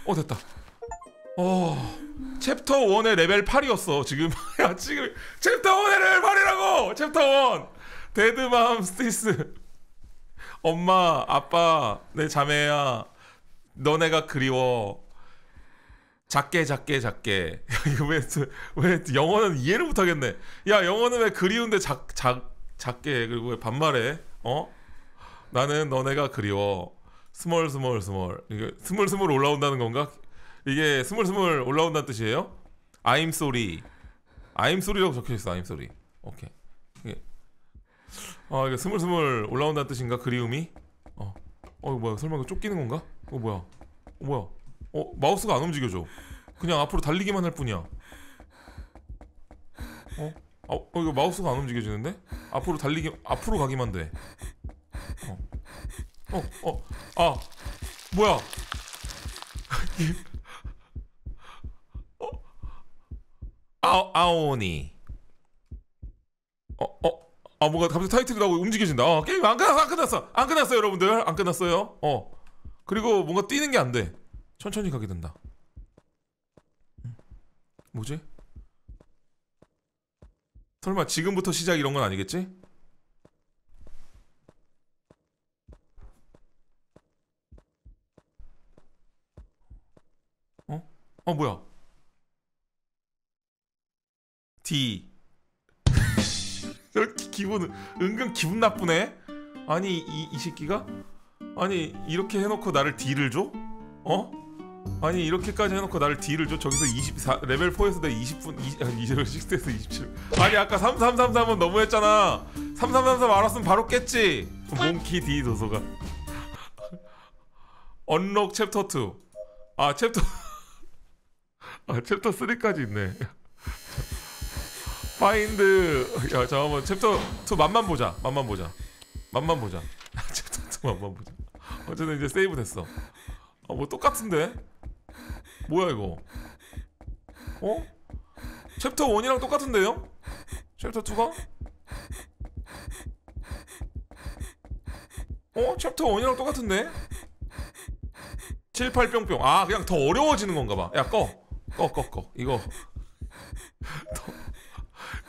어, 됐다. 어, 챕터 1의 레벨 8이었어, 지금. 야 지금 챕터 1을 말이라고! 챕터 1 dad, mom, sisters. 엄마 아빠 내 자매야. 너네가 그리워. 작게 작게 작게. 야, 이거 왜, 왜 영어는 이해를 못하겠네. 야 영어는 왜 그리운데 작, 작, 작게 그리고 왜 반말해? 어 나는 너네가 그리워. Small small small. 이게 small small 올라온다는 건가? 이게 small small 올라온다는 뜻이에요? I'm sorry. I'm sorry라고 적혀 있어 I'm sorry. 오케이. 이게 아 이게 스물 스물 올라온다는 뜻인가? 그리움이? 어. 어, 이거 뭐야? 설마 이거 쫓기는 건가? 어 뭐야? 어 뭐야? 어 마우스가 안 움직여져 그냥 앞으로 달리기만 할 뿐이야. 어? 어, 어 이거 마우스가 안 움직여지는데? 앞으로 달리기 앞으로 가기만 돼 어어어 아 뭐야 어 아오 아오니 어, 어, 아 뭔가 갑자기 타이틀이 나오고 움직여진다. 어, 게임 안 끝났어, 안 끝났어, 안 끝났어요, 여러분들, 안 끝났어요. 어, 그리고 뭔가 뛰는 게 안 돼. 천천히 가게 된다. 음, 뭐지? 설마 지금부터 시작 이런 건 아니겠지? 어? 어 뭐야? D 저 기- 기분 은근 기분 나쁘네. 아니 이, 이 새끼가 아니 이렇게 해놓고 나를 D를 줘? 어? 아니 이렇게까지 해놓고 나를 D를 줘? 저기서 24 레벨 4에서 내 20분 20, 아니 6에서 27 아니 아까 3333은 너무했잖아 3333 알았으면 바로 깼지 몽키 D 도서관 unlock 챕터 2아 챕터 아 챕터 3까지 있네 find 야 잠깐만 챕터 2 맛만 보자 맛만 보자 맛만 보자 챕터 2 맛만 보자 어쨌든 이제 세이브 됐어 아 뭐 똑같은데 뭐야 이거 어? 챕터 1이랑 똑같은데요? 챕터 2가? 어? 챕터 1이랑 똑같은데? 7, 8 뿅뿅 아 그냥 더 어려워지는 건가 봐 야 꺼 꺼꺼꺼 이거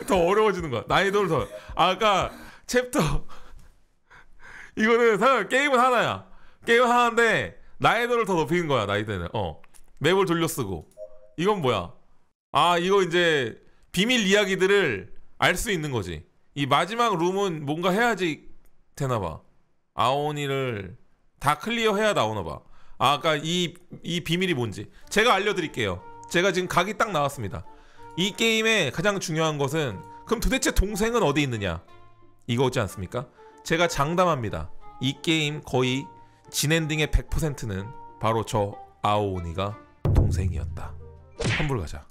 더 어려워지는 거야. 난이도를 더. 아까 챕터 이거는 사실 게임은 하나야. 게임은 하나인데 난이도를 더 높이는 거야. 난이도는. 어. 맵을 돌려 쓰고. 이건 뭐야? 아, 이거 이제 비밀 이야기들을 알 수 있는 거지. 이 마지막 룸은 뭔가 해야지 되나 봐. 아오니를 다 클리어해야 나오나 봐. 아, 아까 이, 이 비밀이 뭔지. 제가 알려드릴게요. 제가 지금 각이 딱 나왔습니다. 이 게임의 가장 중요한 것은 그럼 도대체 동생은 어디 있느냐 이거지 않습니까? 제가 장담합니다. 이 게임 거의 진엔딩의 100%는 바로 저 아오니가 동생이었다. 환불 가자.